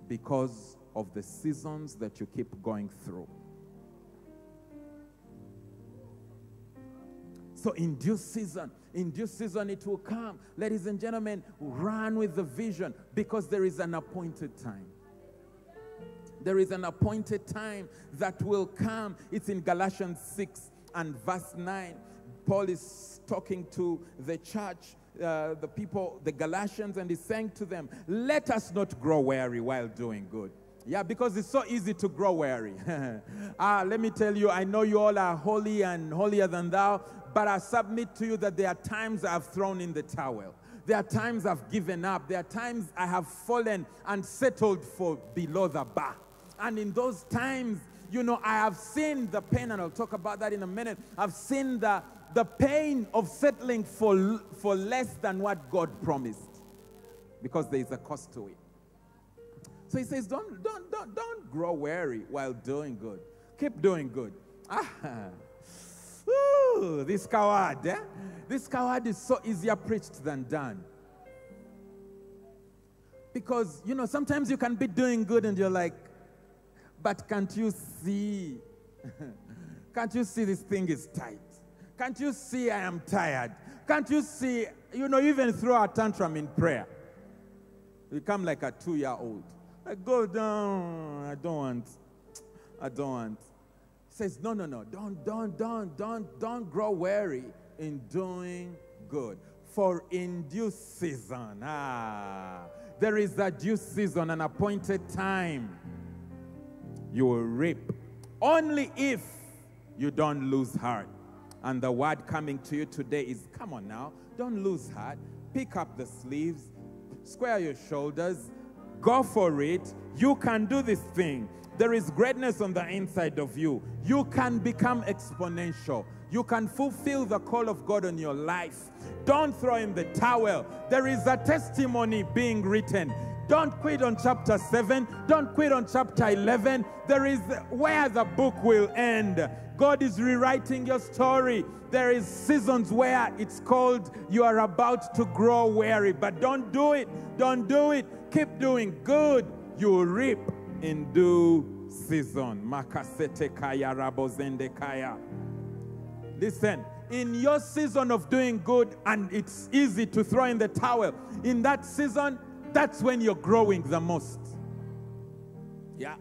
because of the seasons that you keep going through. So, in due season, in due season, it will come. Ladies and gentlemen, run with the vision because there is an appointed time. There is an appointed time that will come. It's in Galatians 6 and verse 9. Paul is talking to the church, uh, the people, the Galatians, and he's saying to them, Let us not grow weary while doing good. Yeah, because it's so easy to grow weary. <laughs> ah, let me tell you, I know you all are holy and holier than thou, but I submit to you that there are times I've thrown in the towel. There are times I've given up. There are times I have fallen and settled for below the bar. And in those times, you know, I have seen the pain, and I'll talk about that in a minute. I've seen the, the pain of settling for, for less than what God promised because there is a cost to it. So he says, don't, don't, don't, don't grow weary while doing good. Keep doing good. Ah, <laughs> Ooh, this coward, eh? This coward is so easier preached than done. Because, you know, sometimes you can be doing good and you're like, but can't you see? <laughs> can't you see this thing is tight? Can't you see I am tired? Can't you see, you know, even throw a tantrum in prayer? You come like a two year old. I go down. I don't want. I don't want. Says, no, no, no. Don't, don't, don't, don't, don't grow weary in doing good. For in due season, ah, there is a due season, an appointed time you will reap. Only if you don't lose heart. And the word coming to you today is come on now, don't lose heart. Pick up the sleeves, square your shoulders, go for it. You can do this thing. There is greatness on the inside of you. You can become exponential. You can fulfill the call of God on your life. Don't throw in the towel. There is a testimony being written. Don't quit on chapter 7. Don't quit on chapter 11. There is where the book will end. God is rewriting your story. There is seasons where it's called you are about to grow weary, but don't do it. Don't do it. Keep doing good. You reap in due season. Makasete kaya rabozende kaya. Listen, in your season of doing good, and it's easy to throw in the towel, in that season, that's when you're growing the most. Yeah.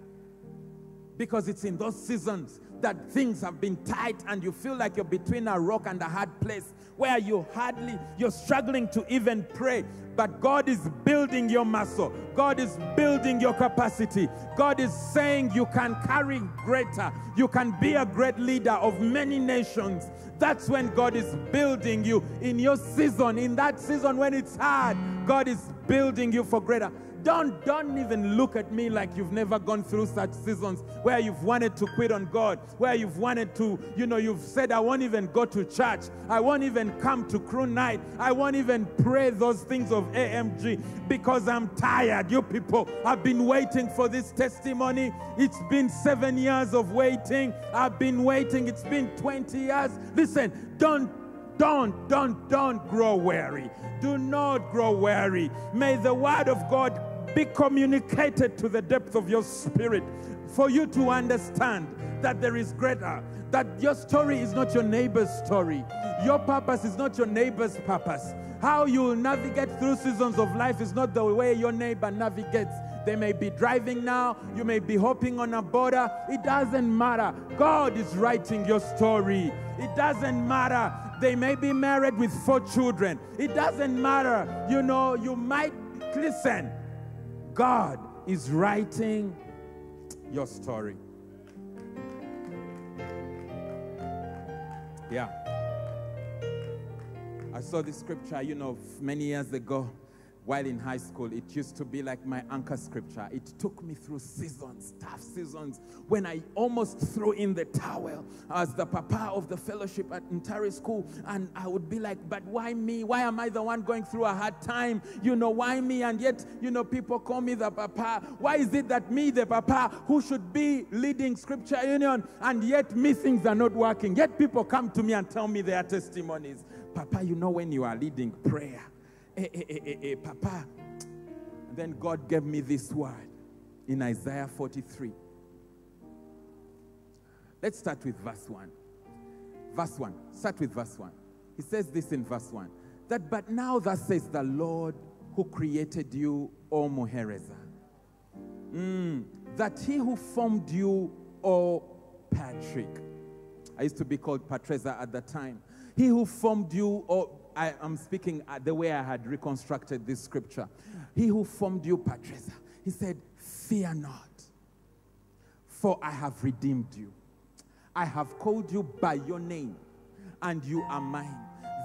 Because it's in those seasons that things have been tight and you feel like you're between a rock and a hard place where you hardly, you're struggling to even pray. But God is building your muscle. God is building your capacity. God is saying you can carry greater. You can be a great leader of many nations. That's when God is building you in your season. In that season when it's hard, God is building you for greater. Don't, don't even look at me like you've never gone through such seasons where you've wanted to quit on God, where you've wanted to, you know, you've said, I won't even go to church. I won't even come to crew night. I won't even pray those things of AMG because I'm tired. You people I've been waiting for this testimony. It's been seven years of waiting. I've been waiting. It's been 20 years. Listen, don't don't, don't, don't grow weary. Do not grow weary. May the word of God be communicated to the depth of your spirit for you to understand that there is greater, that your story is not your neighbor's story. Your purpose is not your neighbor's purpose. How you navigate through seasons of life is not the way your neighbor navigates. They may be driving now, you may be hopping on a boda. It doesn't matter. God is writing your story. It doesn't matter. They may be married with four children. It doesn't matter. You know, you might listen. God is writing your story. Yeah. I saw this scripture, you know, many years ago while in high school, it used to be like my anchor scripture. It took me through seasons, tough seasons, when I almost threw in the towel as the papa of the fellowship at Ntare School. And I would be like, but why me? Why am I the one going through a hard time? You know, why me? And yet, you know, people call me the papa. Why is it that me, the papa, who should be leading scripture union, and yet me things are not working? Yet people come to me and tell me their testimonies. Papa, you know, when you are leading prayer, eh, eh, eh, eh, eh, Papa. And then God gave me this word in Isaiah 43. Let's start with verse 1. Verse 1. Start with verse 1. He says this in verse 1 that, but now thus says the Lord who created you, O Muhereza, mm, that he who formed you, O Patrick, I used to be called Patreza at the time. He who formed you, O I am speaking uh, the way I had reconstructed this scripture. He who formed you, Patresa, he said, Fear not, for I have redeemed you. I have called you by your name, and you are mine.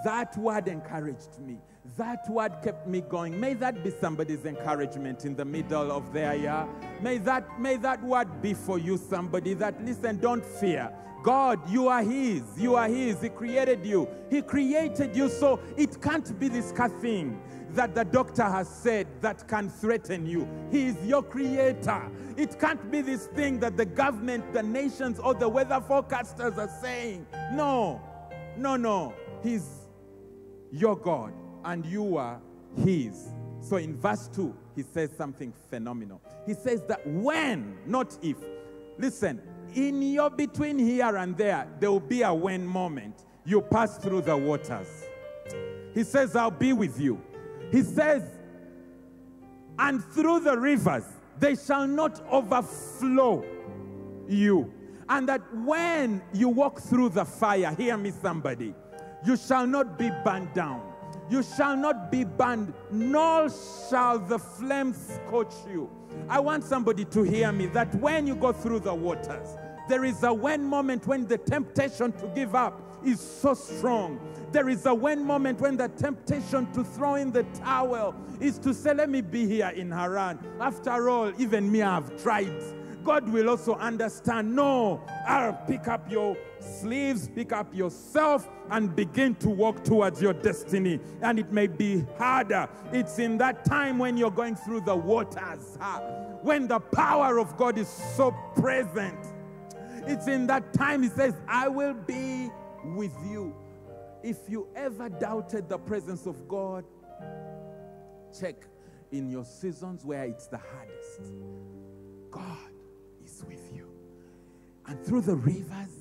That word encouraged me. That word kept me going. May that be somebody's encouragement in the middle of their year. May that, may that word be for you, somebody that, listen, don't fear. God, you are His. You are His. He created you. He created you, so it can't be this thing that the doctor has said that can threaten you. He is your creator. It can't be this thing that the government, the nations, or the weather forecasters are saying. No, no, no. He's your God, and you are His. So in verse 2, he says something phenomenal. He says that when, not if. Listen, in your between here and there, there will be a when moment. You pass through the waters. He says, I'll be with you. He says, and through the rivers, they shall not overflow you. And that when you walk through the fire, hear me, somebody, you shall not be burned down. You shall not be burned, nor shall the flames scorch you. I want somebody to hear me that when you go through the waters, there is a when moment when the temptation to give up is so strong. There is a when moment when the temptation to throw in the towel is to say, Let me be here in Haran. After all, even me, I've tried. God will also understand. No, I'll pick up your sleeves, pick up yourself, and begin to walk towards your destiny. And it may be harder. It's in that time when you're going through the waters, when the power of God is so present. It's in that time He says, I will be with you. If you ever doubted the presence of God, check in your seasons where it's the hardest. God is with you. And through the rivers,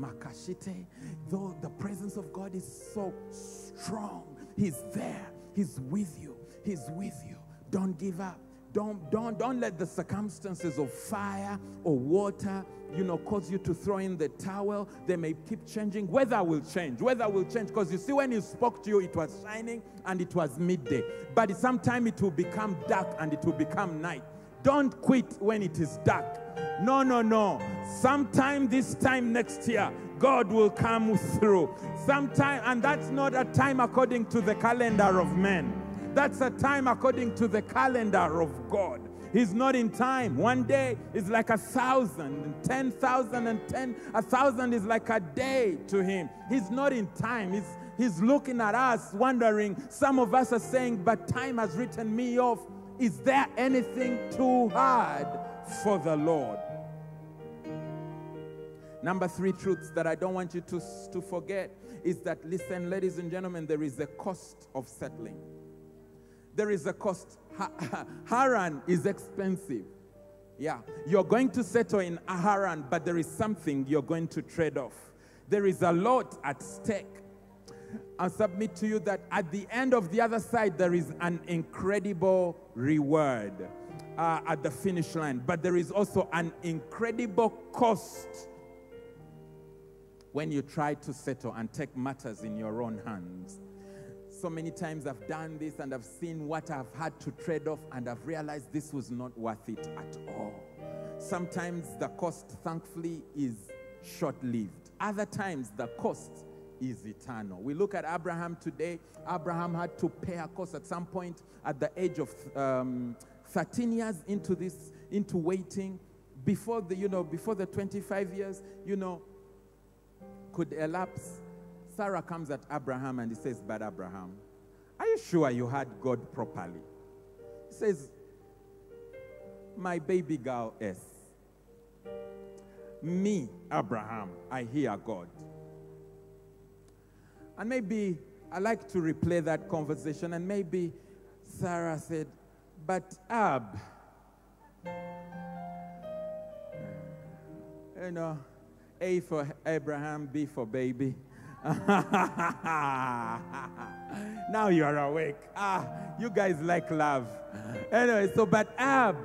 Makashite, though the presence of God is so strong, He's there, He's with you, He's with you. Don't give up. Don't, don't, don't let the circumstances of fire or water, you know, cause you to throw in the towel. They may keep changing. Weather will change. Weather will change because you see, when he spoke to you, it was shining and it was midday. But sometime it will become dark and it will become night. Don't quit when it is dark. No, no, no. Sometime this time next year, God will come through. Sometime, and that's not a time according to the calendar of men. That's a time according to the calendar of God. He's not in time. One day is like a thousand, and ten thousand, and ten, a thousand is like a day to him. He's not in time. He's, he's looking at us, wondering. Some of us are saying, but time has written me off. Is there anything too hard for the Lord? Number three truths that I don't want you to, to forget is that, listen, ladies and gentlemen, there is a cost of settling. There is a cost. <laughs> Haran is expensive. Yeah, you're going to settle in Haran, but there is something you're going to trade off. There is a lot at stake. I submit to you that at the end of the other side, there is an incredible reward uh, at the finish line, but there is also an incredible cost when you try to settle and take matters in your own hands. So many times I've done this and I've seen what I've had to trade off, and I've realized this was not worth it at all. Sometimes the cost, thankfully, is short lived. Other times, the cost is eternal. We look at Abraham today. Abraham had to pay a cost at some point at the age of um, 13 years into this, into waiting. Before the, you know, before the 25 years, you know, could elapse. Sarah comes at Abraham and he says, But Abraham, are you sure you heard God properly? He says, My baby girl is. Me, Abraham, I hear God. And maybe I like to replay that conversation, and maybe Sarah said, But Ab, you know, A for Abraham, B for baby. <laughs> now you are awake. Ah, you guys like love. Anyway, so but Ab,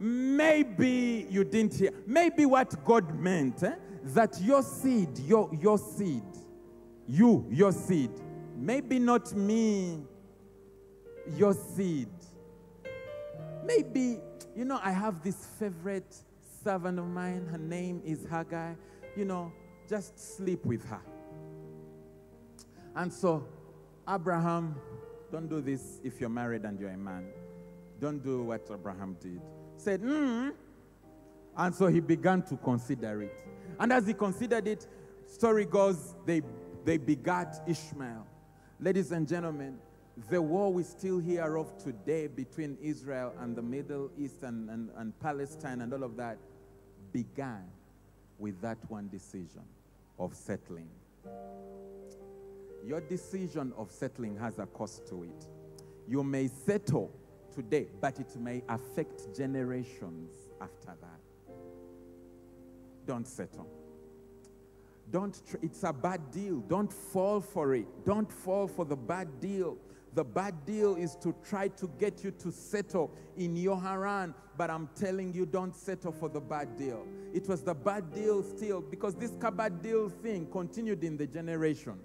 maybe you didn't hear. Maybe what God meant eh, that your seed, your your seed, you, your seed, maybe not me, your seed. Maybe you know I have this favorite servant of mine. Her name is Hagar. You know, just sleep with her. And so, Abraham, don't do this if you're married and you're a man. Don't do what Abraham did. Said, hmm. And so he began to consider it. And as he considered it, story goes, they, they begat Ishmael. Ladies and gentlemen, the war we still hear of today between Israel and the Middle East and, and, and Palestine and all of that began with that one decision of settling. Your decision of settling has a cost to it. You may settle today, but it may affect generations after that. Don't settle. Don't, it's a bad deal. Don't fall for it. Don't fall for the bad deal. The bad deal is to try to get you to settle in your Haran, but I'm telling you, don't settle for the bad deal. It was the bad deal still because this bad deal thing continued in the generation.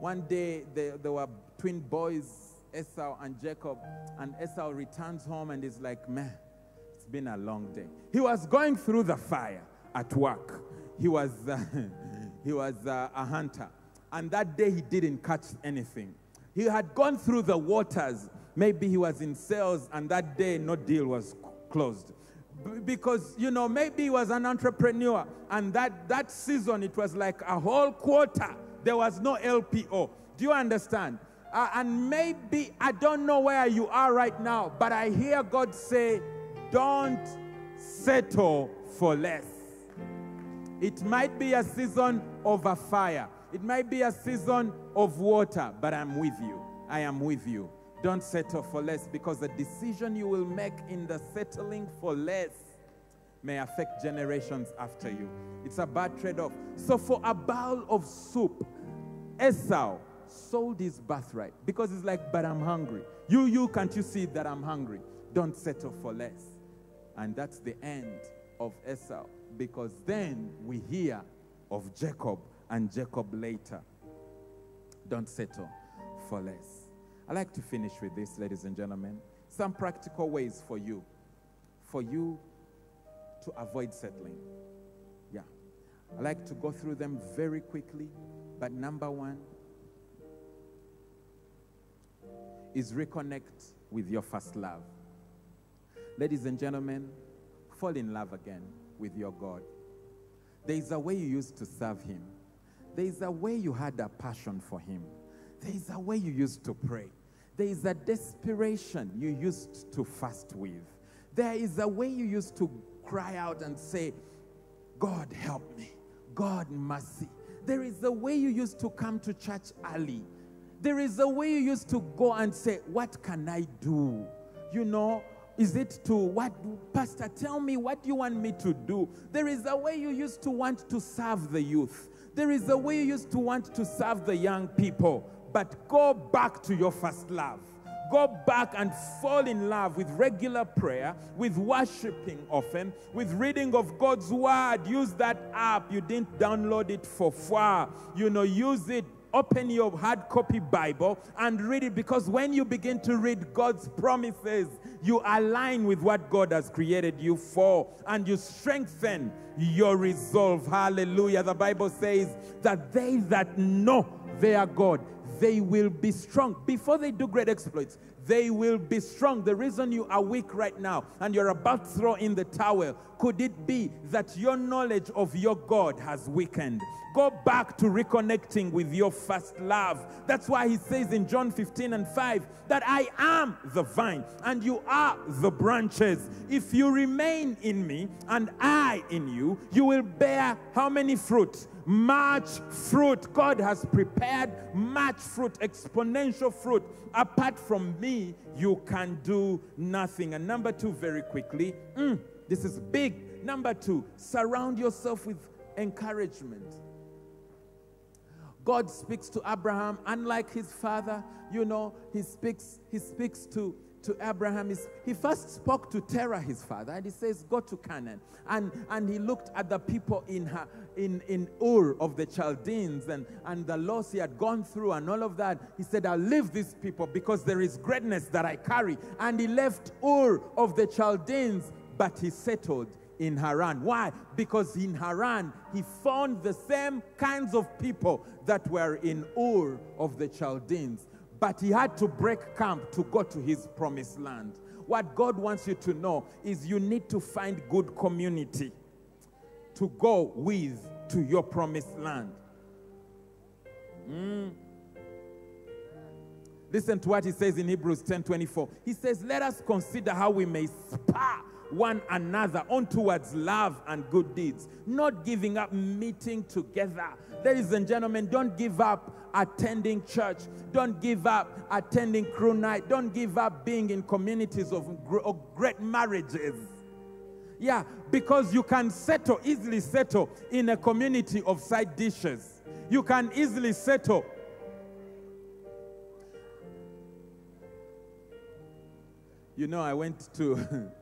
One day, there, were twin boys, Esau and Jacob. And Esau returns home and is like, man, it's been a long day. He was going through the fire at work. He was, uh, <laughs> he was uh, a hunter. And that day he didn't catch anything. He had gone through the waters. Maybe he was in sales and that day no deal was closed because you know maybe he was an entrepreneur and that that season it was like a whole quarter there was no lpo do you understand? Uh, and maybe i don't know where you are right now but i hear god say don't settle for less. It might be a season of a fire. It might be a season of water but i'm with you. I am with you. Don't settle for less because the decision you will make in the settling for less may affect generations after you. It's a bad trade off. So, for a bowl of soup, Esau sold his birthright because it's like, but I'm hungry. You, you, can't you see that I'm hungry? Don't settle for less. And that's the end of Esau because then we hear of Jacob and Jacob later. Don't settle for less. I like to finish with this, ladies and gentlemen. Some practical ways for you, for you to avoid settling. Yeah. I like to go through them very quickly, but number one is reconnect with your first love. Ladies and gentlemen, fall in love again with your God. There is a way you used to serve Him, there is a way you had a passion for Him. There is a way you used to pray. There is a desperation you used to fast with. There is a way you used to cry out and say, God, help me. God, mercy. There is a way you used to come to church early. There is a way you used to go and say, What can I do? You know, is it to what, Pastor, tell me what you want me to do? There is a way you used to want to serve the youth. There is a way you used to want to serve the young people. But go back to your first love. Go back and fall in love with regular prayer, with worshiping often, with reading of God's word. Use that app. You didn't download it for far. You know, use it open your hard copy Bible and read it because when you begin to read God's promises, you align with what God has created you for and you strengthen your resolve. Hallelujah. The Bible says that they that know their God, they will be strong. Before they do great exploits, they will be strong. The reason you are weak right now and you're about to throw in the towel, could it be that your knowledge of your God has weakened? Go back to reconnecting with your first love. That's why he says in John 15 and 5 that I am the vine and you are the branches. If you remain in me and I in you, you will bear how many fruit? Much fruit. God has prepared much fruit, exponential fruit. Apart from me, you can do nothing. And number two, very quickly, mm, this is big. Number two, surround yourself with encouragement. God speaks to Abraham, unlike his father, you know, he speaks, he speaks to, to Abraham. he first spoke to Terah, his father, and he says, Go to Canaan. And, and he looked at the people in, her, in, in Ur of the Chaldeans and, and the loss he had gone through and all of that. He said, I'll leave these people because there is greatness that I carry. And he left Ur of the Chaldeans, but he settled in Haran. Why? Because in Haran, he found the same kinds of people that were in Ur of the Chaldeans. But he had to break camp to go to his promised land. What God wants you to know is you need to find good community to go with to your promised land. Mm. Listen to what he says in Hebrews 10 24. He says, Let us consider how we may spur one another on towards love and good deeds, not giving up meeting together. Ladies and gentlemen, don't give up attending church. Don't give up attending crew night. Don't give up being in communities of, great marriages. Yeah, because you can settle, easily settle in a community of side dishes. You can easily settle You know, I went to <laughs>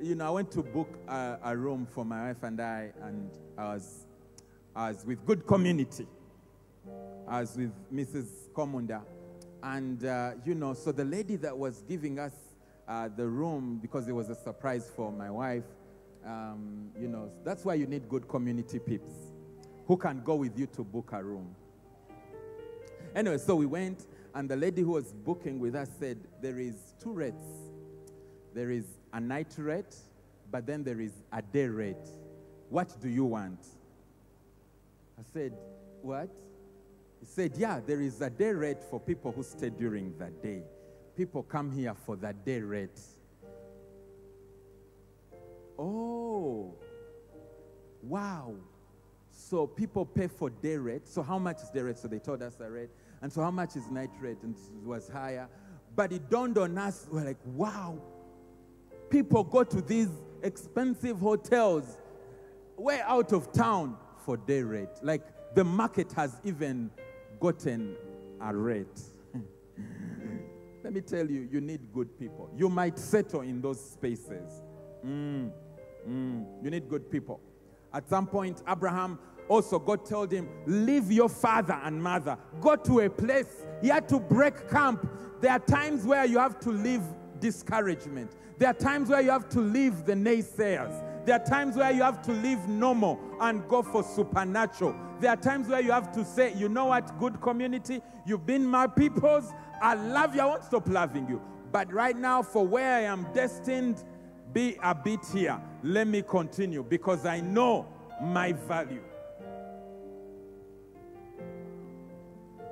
you know, I went to book a, a, room for my wife and I, and I was, I was with good community. I was with Mrs. Komunda. And, uh, you know, so the lady that was giving us uh, the room, because it was a surprise for my wife, um, you know, that's why you need good community peeps who can go with you to book a room. Anyway, so we went, and the lady who was booking with us said, There is two rates. There is a night rate, but then there is a day rate. What do you want? I said, What? He said, Yeah, there is a day rate for people who stay during the day. People come here for the day rate. Oh, wow. So people pay for day rate. So how much is day rate? So they told us the rate. And so how much is night rate? And it was higher. But it dawned on us, we're like, wow. People go to these expensive hotels way out of town for day rate. Like the market has even gotten a rate. <laughs> Let me tell you, you need good people. You might settle in those spaces. Mm, mm, you need good people. At some point, Abraham also, God told him, Leave your father and mother, go to a place. He had to break camp. There are times where you have to leave discouragement, there are times where you have to leave the naysayers. There are times where you have to leave normal and go for supernatural. There are times where you have to say, you know what, good community, you've been my peoples. I love you. I won't stop loving you. But right now, for where I am destined, be a bit here. Let me continue because I know my value.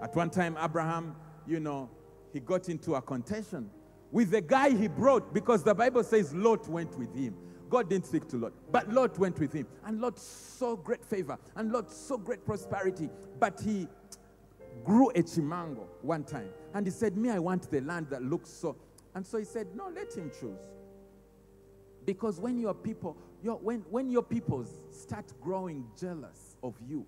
At one time, Abraham, you know, he got into a contention with the guy he brought because the Bible says Lot went with him. God didn't speak to Lot, but Lot went with him. And Lot saw great favor and Lot saw great prosperity. But he grew a chimango one time and he said, Me, I want the land that looks so. And so he said, No, let him choose. Because when your people, your, when, when your peoples start growing jealous of you,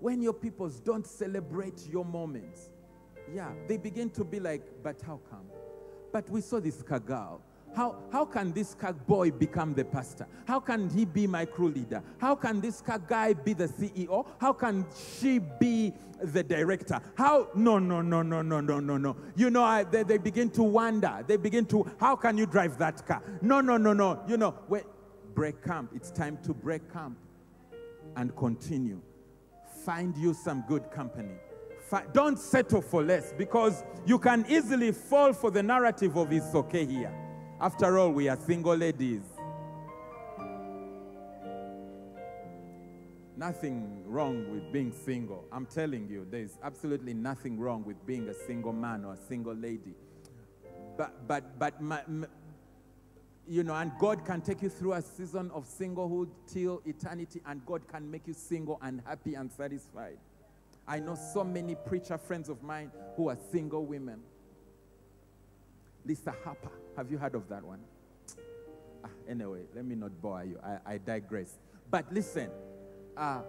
when your peoples don't celebrate your moments, yeah, they begin to be like, but how come? But we saw this Kagal. How, how can this car boy become the pastor? How can he be my crew leader? How can this car guy be the CEO? How can she be the director? How? No, no, no, no, no, no, no, no. You know, I, they, they begin to wonder. They begin to, how can you drive that car? No, no, no, no. You know, wait, break camp. It's time to break camp and continue. Find you some good company. Don't settle for less because you can easily fall for the narrative of it's okay here. After all, we are single ladies. Nothing wrong with being single. I'm telling you, there's absolutely nothing wrong with being a single man or a single lady. But, but, but, my, my, you know, and God can take you through a season of singlehood till eternity, and God can make you single and happy and satisfied. I know so many preacher friends of mine who are single women. Lisa Harper. Have you heard of that one? Ah, anyway, let me not bore you. I, I digress. But listen, uh,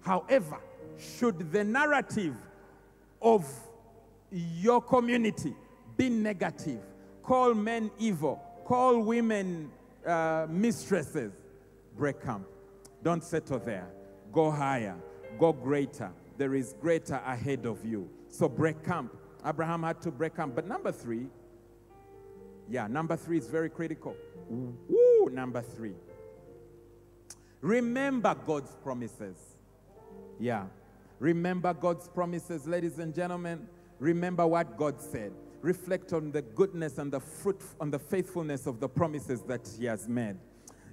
however, should the narrative of your community be negative, call men evil, call women uh, mistresses, break camp. Don't settle there. Go higher, go greater. There is greater ahead of you. So break camp Abraham had to break camp. But number three, yeah, number three is very critical. Woo, number three. Remember God's promises. Yeah. Remember God's promises, ladies and gentlemen. Remember what God said. Reflect on the goodness and the fruit, on the faithfulness of the promises that He has made.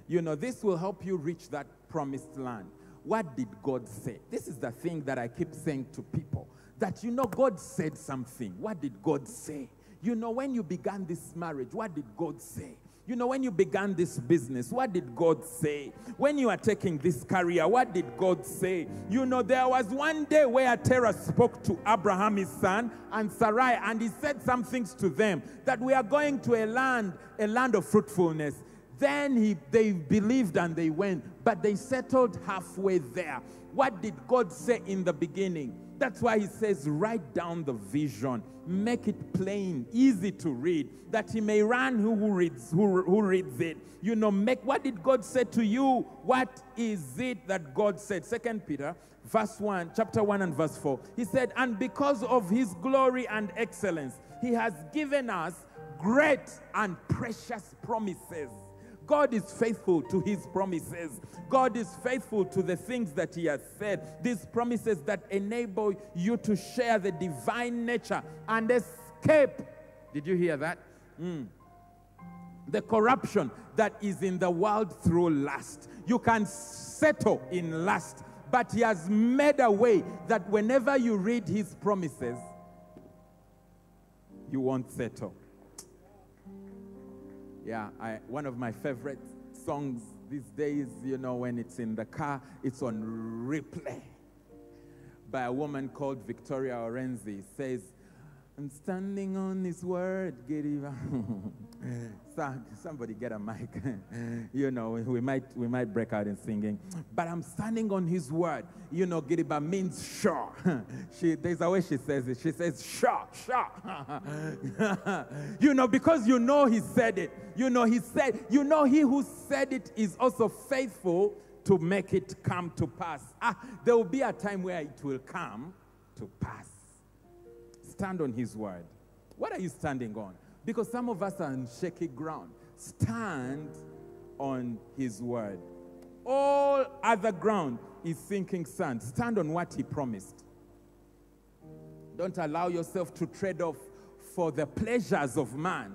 You know, this will help you reach that promised land. What did God say? This is the thing that I keep saying to people that, you know, God said something. What did God say? You know, when you began this marriage, what did God say? You know, when you began this business, what did God say? When you are taking this career, what did God say? You know, there was one day where Terah spoke to Abraham, his son, and Sarai, and he said some things to them that we are going to a land, a land of fruitfulness. Then he, they believed and they went, but they settled halfway there. What did God say in the beginning? That's why he says, write down the vision, make it plain, easy to read, that he may run who, reads who, who reads it. You know, make what did God say to you? What is it that God said? Second Peter, verse 1, chapter 1 and verse 4. He said, And because of his glory and excellence, he has given us great and precious promises God is faithful to his promises. God is faithful to the things that he has said. These promises that enable you to share the divine nature and escape. Did you hear that? Mm. The corruption that is in the world through lust. You can settle in lust, but he has made a way that whenever you read his promises, you won't settle. Yeah, I, one of my favorite songs these days, you know, when it's in the car, it's on replay by a woman called Victoria Orenze. says, I'm standing on his word, Giriva. <laughs> Somebody get a mic. <laughs> you know, we might we might break out in singing. But I'm standing on his word. You know, Giriba means sure. <laughs> she there's a way she says it. She says sure, sure. you know, because you know he said it. You know, he said, you know, he who said it is also faithful to make it come to pass. Ah, there will be a time where it will come to pass. Stand on his word. What are you standing on? Because some of us are on shaky ground. Stand on his word. All other ground is sinking sand. Stand on what he promised. Don't allow yourself to trade off for the pleasures of man.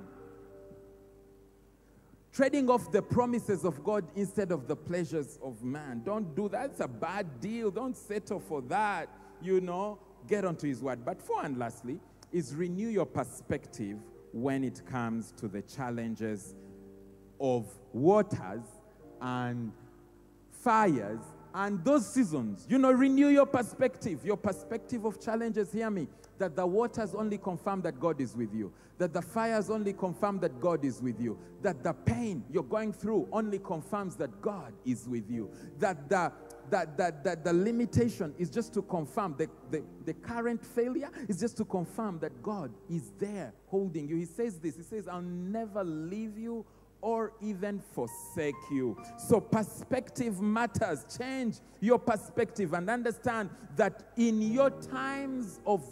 Trading off the promises of God instead of the pleasures of man. Don't do that. It's a bad deal. Don't settle for that. You know, get onto his word. But four and lastly, is renew your perspective when it comes to the challenges of waters and fires and those seasons. You know, renew your perspective, your perspective of challenges. Hear me. That the waters only confirm that God is with you, that the fires only confirm that God is with you, that the pain you're going through only confirms that God is with you, that the that, that, that the limitation is just to confirm the, the, the current failure is just to confirm that God is there holding you. He says this He says, I'll never leave you or even forsake you. So, perspective matters. Change your perspective and understand that in your times of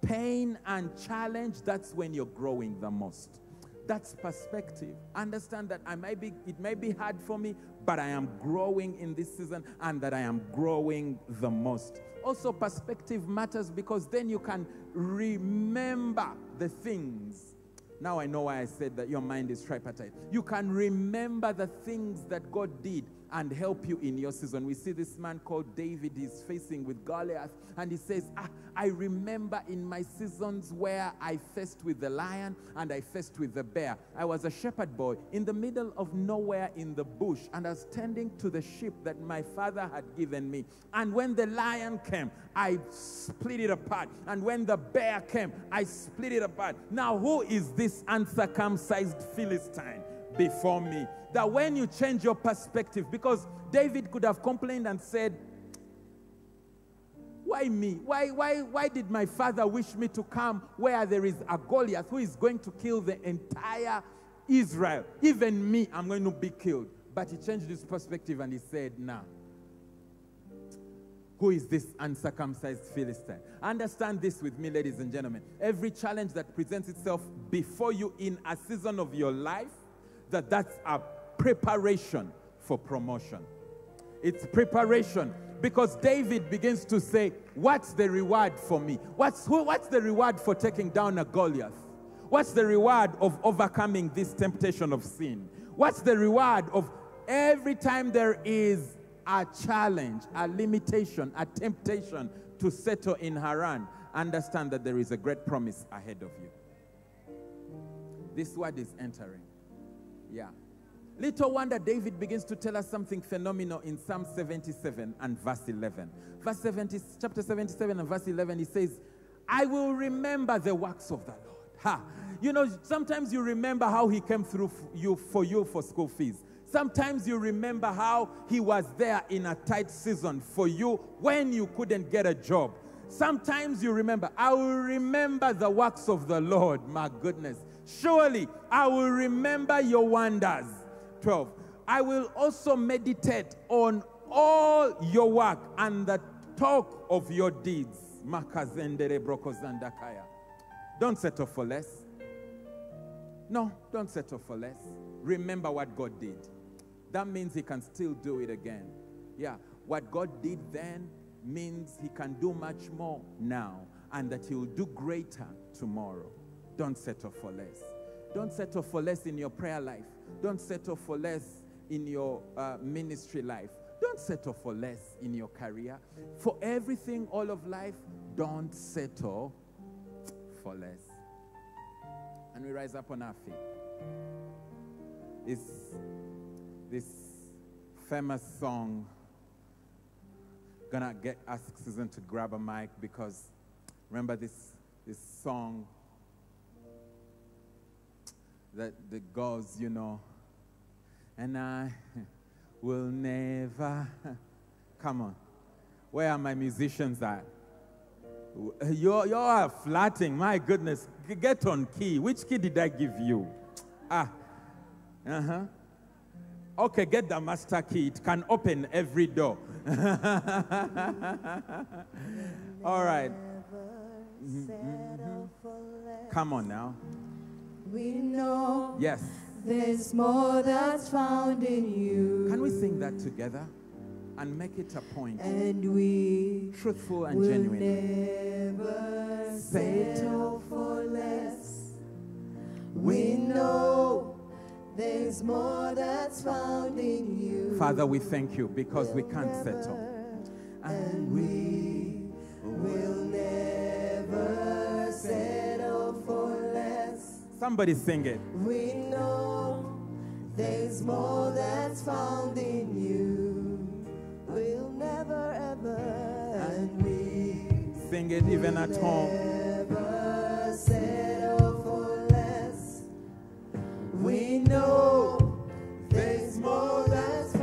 pain and challenge, that's when you're growing the most. That's perspective. Understand that I may be, it may be hard for me, but I am growing in this season and that I am growing the most. Also, perspective matters because then you can remember the things. Now I know why I said that your mind is tripartite. You can remember the things that God did and help you in your season. We see this man called David, he's facing with Goliath, and he says, ah, I remember in my seasons where I faced with the lion and I faced with the bear. I was a shepherd boy in the middle of nowhere in the bush, and I was tending to the sheep that my father had given me. And when the lion came, I split it apart. And when the bear came, I split it apart. Now, who is this uncircumcised Philistine? Before me. That when you change your perspective, because David could have complained and said, why me? Why, why, why did my father wish me to come where there is a Goliath who is going to kill the entire Israel? Even me, I'm going to be killed. But he changed his perspective and he said, Nah. Who is this uncircumcised Philistine? Understand this with me, ladies and gentlemen. Every challenge that presents itself before you in a season of your life that that's a preparation for promotion. It's preparation because David begins to say, What's the reward for me? What's, who, what's the reward for taking down a Goliath? What's the reward of overcoming this temptation of sin? What's the reward of every time there is a challenge, a limitation, a temptation to settle in Haran? Understand that there is a great promise ahead of you. This word is entering. Yeah. Little wonder David begins to tell us something phenomenal in Psalm 77 and verse 11. Verse 70, chapter 77 and verse 11, he says, I will remember the works of the Lord. Ha. You know, sometimes you remember how he came through you for you for school fees. Sometimes you remember how He was there in a tight season for you when you couldn't get a job. Sometimes you remember, I will remember the works of the Lord. My goodness. Surely I will remember your wonders. 12. I will also meditate on all your work and the talk of your deeds. Don't settle for less. No, don't settle for less. Remember what God did. That means He can still do it again. Yeah, what God did then means He can do much more now and that He will do greater tomorrow. Don't settle for less. Don't settle for less in your prayer life. Don't settle for less in your uh, ministry life. Don't settle for less in your career. For everything, all of life, don't settle for less. And we rise up on our feet. It's this famous song. Gonna get ask Susan to grab a mic because remember this this song that the goes, you know, and I <laughs> will never. <laughs> Come on. Where are my musicians at? You're, you are flatting. My goodness. Get on key. Which key did I give you? <tsk> Ah. Uh huh. Okay, get the master key. It can open every door. <laughs> All right. Mm-hmm. Come on now. We know. Yes. There's more that's found in you. Can we sing that together and make it a point? And we truthful and will genuine. never settle for less. We know there's more that's found in you. Father, we thank you because we can't settle. And we will never settle for less. Somebody sing it. We know there's more that's found in you. We'll never ever, and we Sing it even at home. never settle for less. We know there's more that's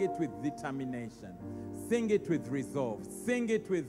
sing it with determination. Sing it with resolve. Sing it with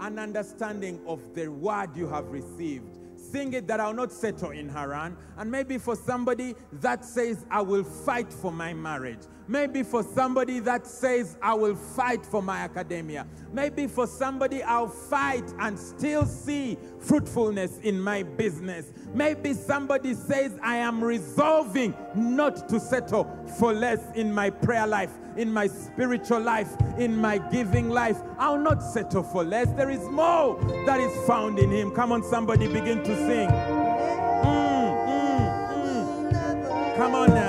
an understanding of the word you have received. Sing it that I'll not settle in Haran. And maybe for somebody that says, I will fight for my marriage. Maybe for somebody that says, I will fight for my academia. Maybe for somebody, I'll fight and still see fruitfulness in my business. Maybe somebody says, I am resolving not to settle for less in my prayer life, in my spiritual life, in my giving life. I'll not settle for less. There is more that is found in Him. Come on, somebody, begin to sing. Mm, mm, mm. Come on now.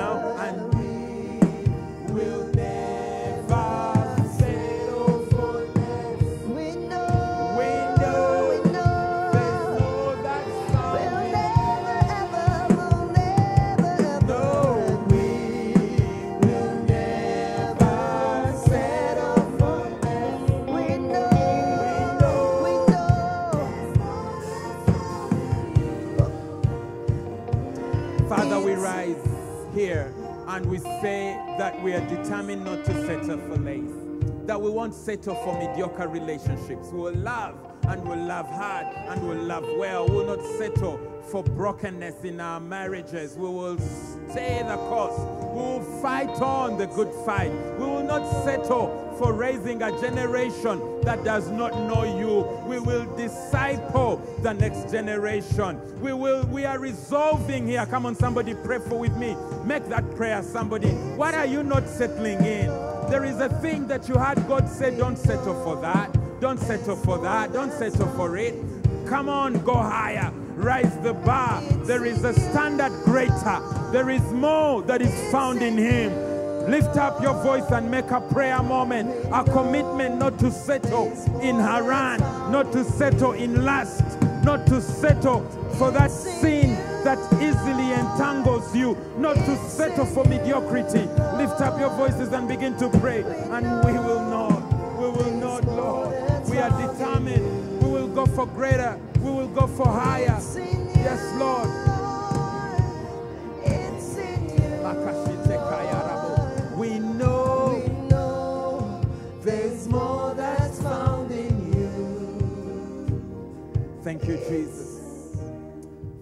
We say that we are determined not to settle for less. That we won't settle for mediocre relationships. We will love and will love hard and will love well. We will not settle for brokenness in our marriages. We will stay the course. We will fight on the good fight. We will not settle for raising a generation that does not know you. We will disciple the next generation. We will we are resolving here. Come on somebody pray for with me. Make that prayer somebody. What are you not settling in? There is a thing that you had God say don't settle for that. Don't settle for that. Don't settle for it. Come on, go higher. Rise the bar. There is a standard greater. There is more that is found in Him. Lift up your voice and make a prayer moment, a commitment not to settle in Haran, not to settle in lust, not to settle for that sin that easily entangles you, not to settle for mediocrity. Lift up your voices and begin to pray, and we will not, we will not, Lord. We are determined. We will go for greater. We will go for higher. Yes, Lord. We know We know there's more that's found in you. Thank you, Jesus.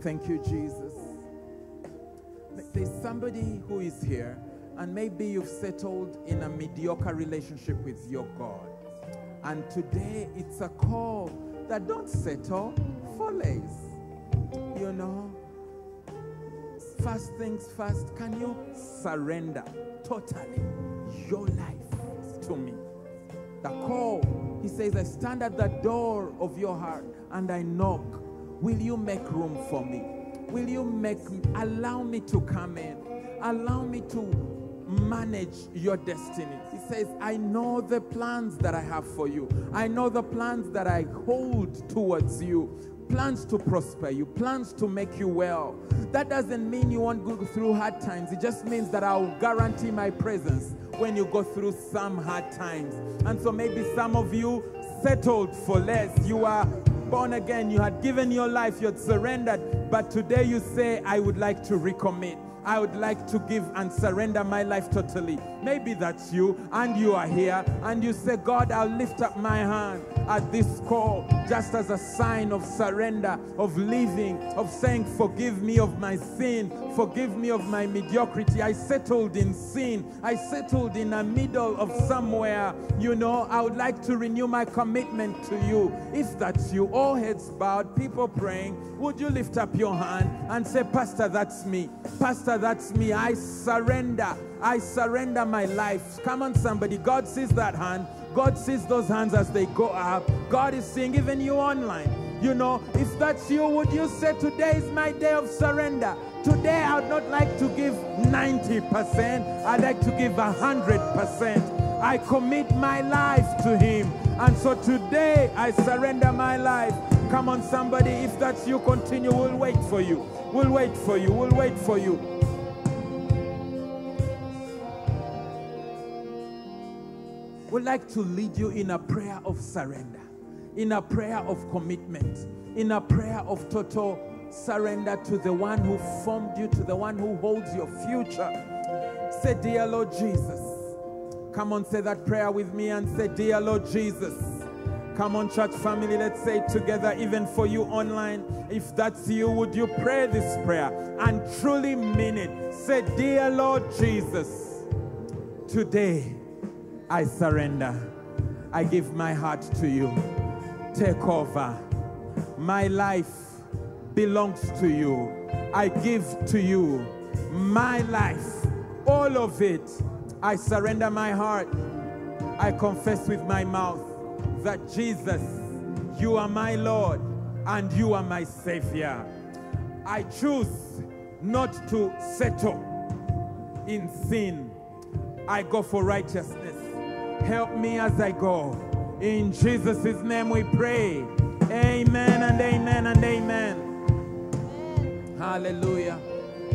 Thank you, Jesus. There's somebody who is here, and maybe you've settled in a mediocre relationship with your God. And today it's a call that don't settle for less. You know, first things first, can you surrender totally your life to me? The call, he says, I stand at the door of your heart and I knock. Will you make room for me? Will you make, allow me to come in? Allow me to manage your destiny. Says, I know the plans that I have for you. I know the plans that I hold towards you. Plans to prosper you, plans to make you well. That doesn't mean you won't go through hard times. It just means that I'll guarantee my presence when you go through some hard times. And so maybe some of you settled for less. You are born again, you had given your life, you had surrendered, but today you say, I would like to recommit. I would like to give and surrender my life totally. Maybe that's you, and you are here, and you say, God, I'll lift up my hand at this call just as a sign of surrender, of leaving, of saying, Forgive me of my sin, forgive me of my mediocrity. I settled in sin, I settled in the middle of somewhere. You know, I would like to renew my commitment to you. If that's you, all heads bowed, people praying, would you lift up your hand and say, Pastor, that's me. Pastor, that's me. I surrender. I surrender my life. Come on, somebody. God sees that hand. God sees those hands as they go up. God is seeing even you online. You know, if that's you, would you say, Today is my day of surrender? Today, I would not like to give 90%, I'd like to give 100%. I commit my life to Him. And so today, I surrender my life. Come on, somebody, if that's you, continue. We'll wait for you. We'll wait for you. We'll wait for you. We'd like to lead you in a prayer of surrender, in a prayer of commitment, in a prayer of total surrender to the one who formed you, to the one who holds your future. Say, Dear Lord Jesus. Come on, say that prayer with me and say, Dear Lord Jesus. Come on, church family, let's say it together, even for you online. If that's you, would you pray this prayer and truly mean it? Say, Dear Lord Jesus, today I surrender. I give my heart to you. Take over. My life belongs to you. I give to you my life, all of it. I surrender my heart. I confess with my mouth that Jesus, you are my Lord and you are my Savior. I choose not to settle in sin. I go for righteousness. Help me as I go. In Jesus' name we pray. Amen and amen and amen. Hallelujah.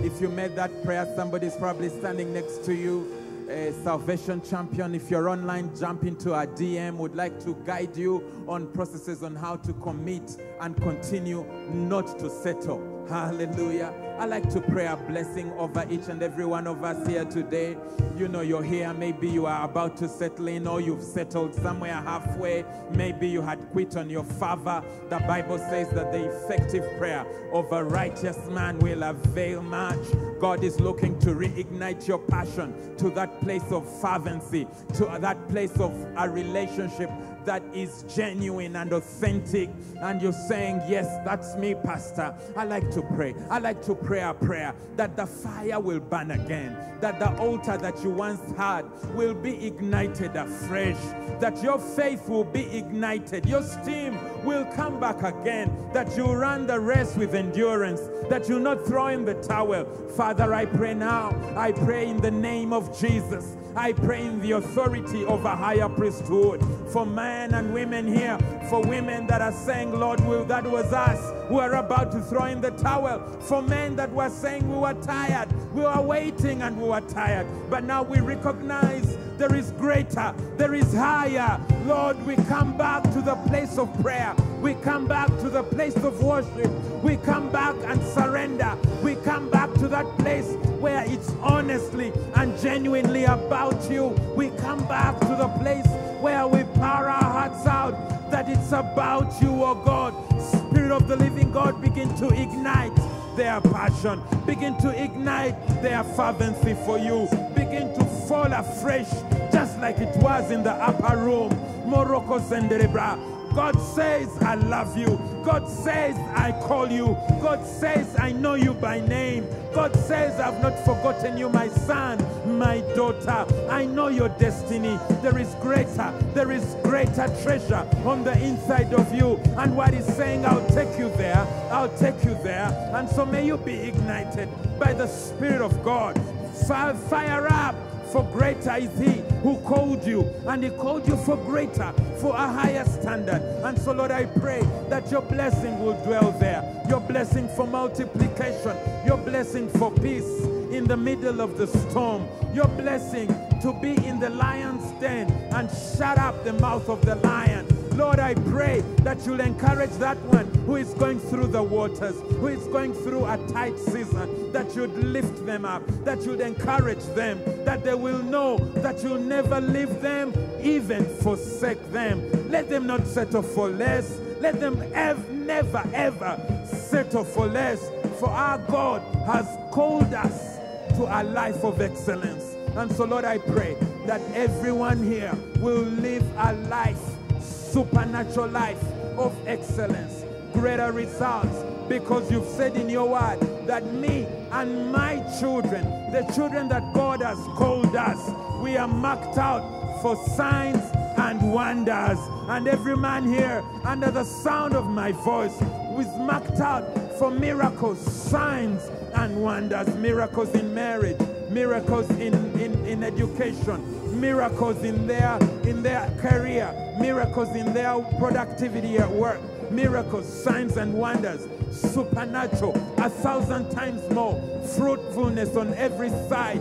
If you made that prayer, somebody's probably standing next to you. A salvation champion. If you're online, jump into our DM. Would like to guide you on processes on how to commit and continue not to settle. Hallelujah. I like to pray a blessing over each and every one of us here today. You know, you're here, maybe you are about to settle in, or you've settled somewhere halfway. Maybe you had quit on your father. The Bible says that the effective prayer of a righteous man will avail much. God is looking to reignite your passion to that place of fervency, to that place of a relationship that is genuine and authentic, and you're saying, Yes, that's me, Pastor. I like to pray. I like to pray a prayer that the fire will burn again, that the altar that you once had will be ignited afresh, that your faith will be ignited, your steam will come back again, that you run the race with endurance, that you not throw in the towel. Father, I pray now, I pray in the name of Jesus. I pray in the authority of a higher priesthood for men and women here, for women that are saying, Lord, will that was us who are about to throw in the towel, for men that were saying we were tired, we were waiting and we were tired, but now we recognize there is greater, there is higher. Lord, we come back to the place of prayer. We come back to the place of worship. We come back and surrender. We come back to that place where it's honestly and genuinely about you. We come back to the place where we pour our hearts out that it's about you, oh God. Spirit of the living God, begin to ignite their passion, begin to ignite their fervency for you, begin to fall afresh, just like it was in the upper room. Morocco Senderebra. God says, I love you. God says, I call you. God says, I know you by name. God says, I've not forgotten you, my son, my daughter. I know your destiny. There is greater, there is greater treasure on the inside of you. And what He's saying, I'll take you there. I'll take you there. And so may you be ignited by the Spirit of God. Fire up for greater is he who called you, and he called you for greater, for a higher standard. And so, Lord, I pray that your blessing will dwell there, your blessing for multiplication, your blessing for peace in the middle of the storm, your blessing to be in the lion's den and shut up the mouth of the lion. Lord, I pray that you'll encourage that one who is going through the waters, who is going through a tight season, that you'd lift them up, that you'd encourage them, that they will know that you'll never leave them, even forsake them. Let them not settle for less. Let them ev- never, ever settle for less. For our God has called us a life of excellence. And so, Lord, I pray that everyone here will live a life supernatural life of excellence, greater results, because you've said in your word that me and my children, the children that God has called us, we are marked out for signs and wonders. And every man here, under the sound of my voice, is marked out for miracles, signs, and wonders. Miracles in marriage, miracles in, in, in education, miracles in their in their career, miracles in their productivity at work, miracles, signs and wonders, supernatural, a thousand times more, fruitfulness on every side,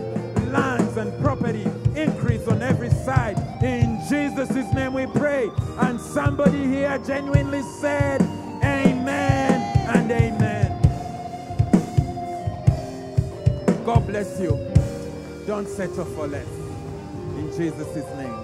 lands and property, increase on every side. In Jesus' name we pray. And somebody here genuinely said, Amen and Amen. God bless you. Don't settle for less. In Jesus' name.